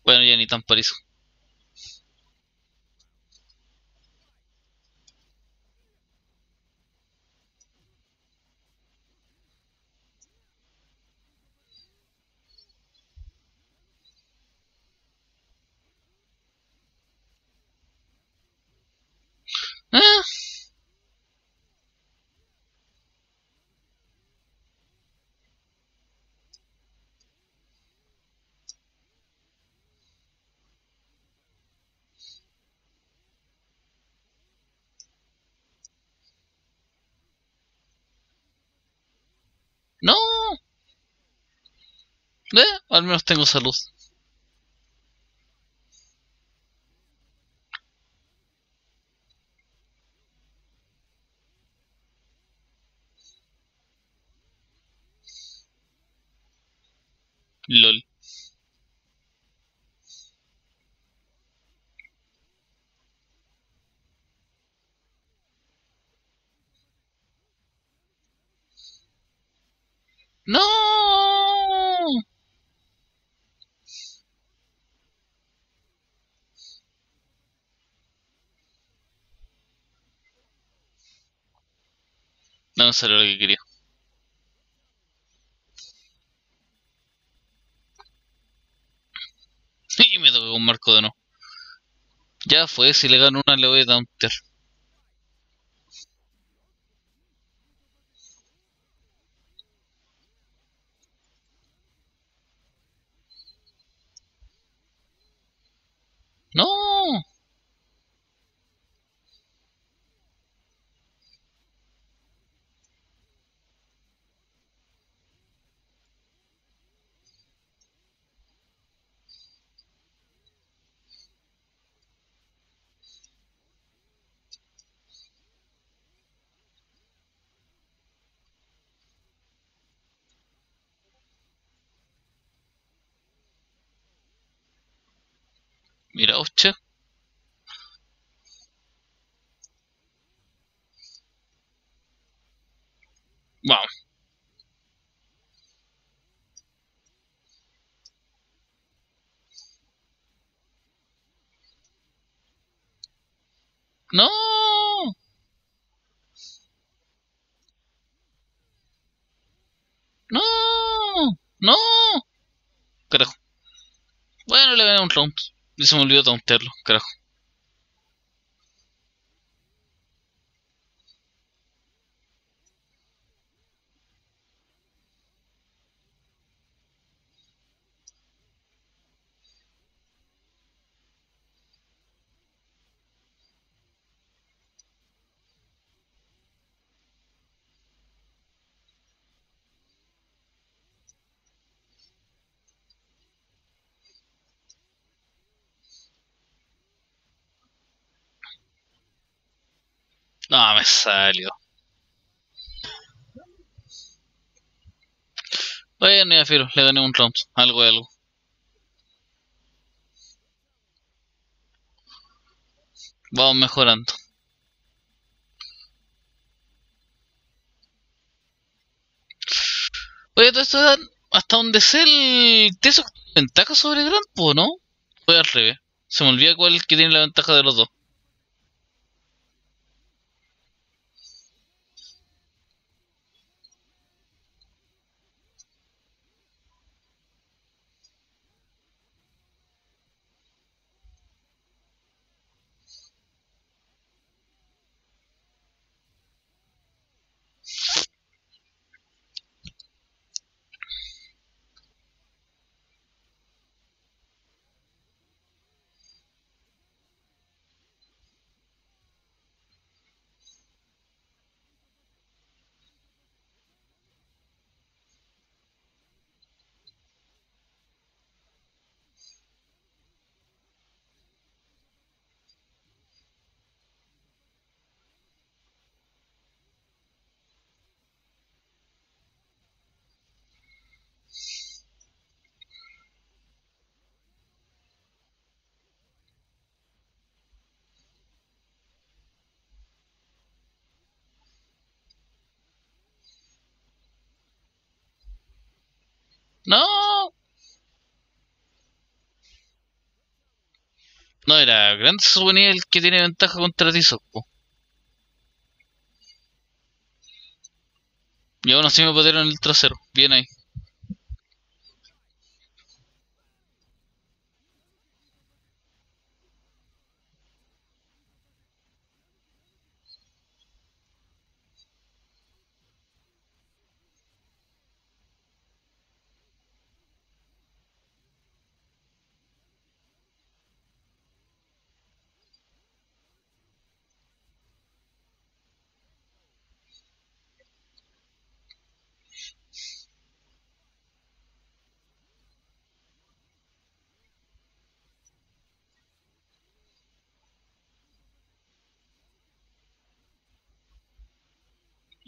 Bueno, ya ni tan paliza. Ah, no. Eh, al menos tengo salud. LOL. No. No me salió lo que quería. Y me tocó con Marco de no. Ya fue, si le gano una le voy a tauntear. No. Mira, hostia. Vamos. No. No. No. Carajo. Bueno, le gané un round. Se me olvidó tauntearlo, carajo. No, me salió. Bueno, ya fiero, le gané un round. Algo de algo. Vamos mejorando. Oye, todo esto hasta donde sé el Teso ventaja sobre Gran, ¿no? Voy al revés. Se me olvida cuál que tiene la ventaja de los dos. No. No, era grande suponía el que tiene ventaja contra Tizoc, Y aún así me en el trasero. Bien ahí.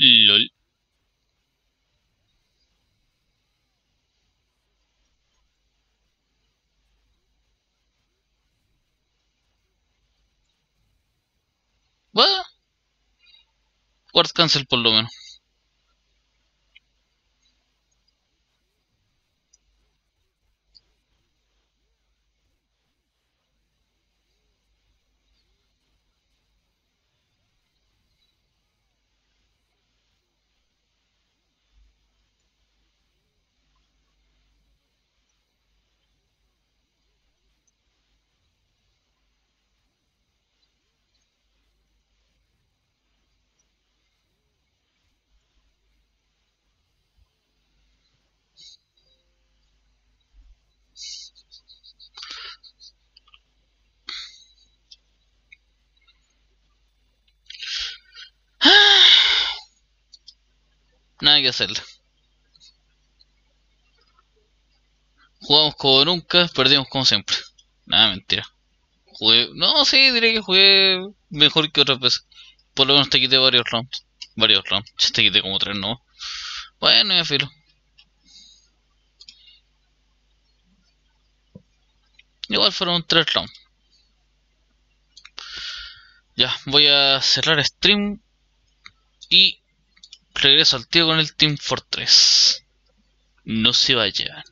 LOL. Bueno. Cancel por lo menos. Hacerle. Jugamos como nunca, perdimos como siempre. Nada, mentira. Jugué, no, sí, diré que jugué mejor que otras veces. Por lo menos te quité varios rounds. Varios rounds. Te quité como tres, ¿no? Bueno, ya filo. Igual fueron tres rounds. Ya, voy a cerrar stream y regreso al tío con el Team Fortress. No se vaya.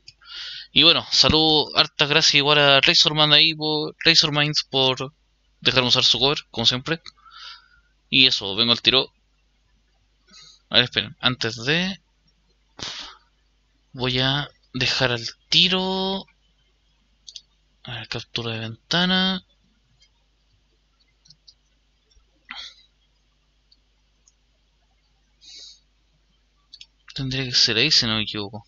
Y bueno, saludo, hartas gracias igual a Razorman ahí por Razor Minds por dejarme usar su cover, como siempre. Y eso, vengo al tiro. A ver, esperen, antes de... Voy a dejar al tiro... A ver, captura de ventana. Tendría que ser ahí si no me equivoco.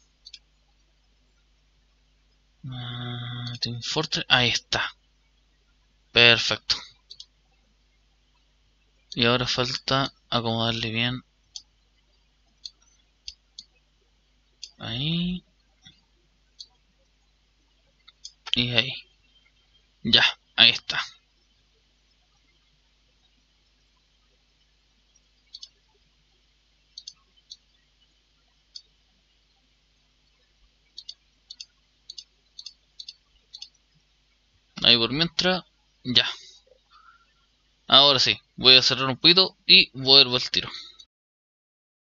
Uh, Team Fortress. Ahí está. Perfecto. Y ahora falta acomodarle bien. Ahí. Y ahí. Ya, ahí está. Ahí por mientras, ya. Ahora sí, voy a cerrar un poquito y vuelvo al tiro.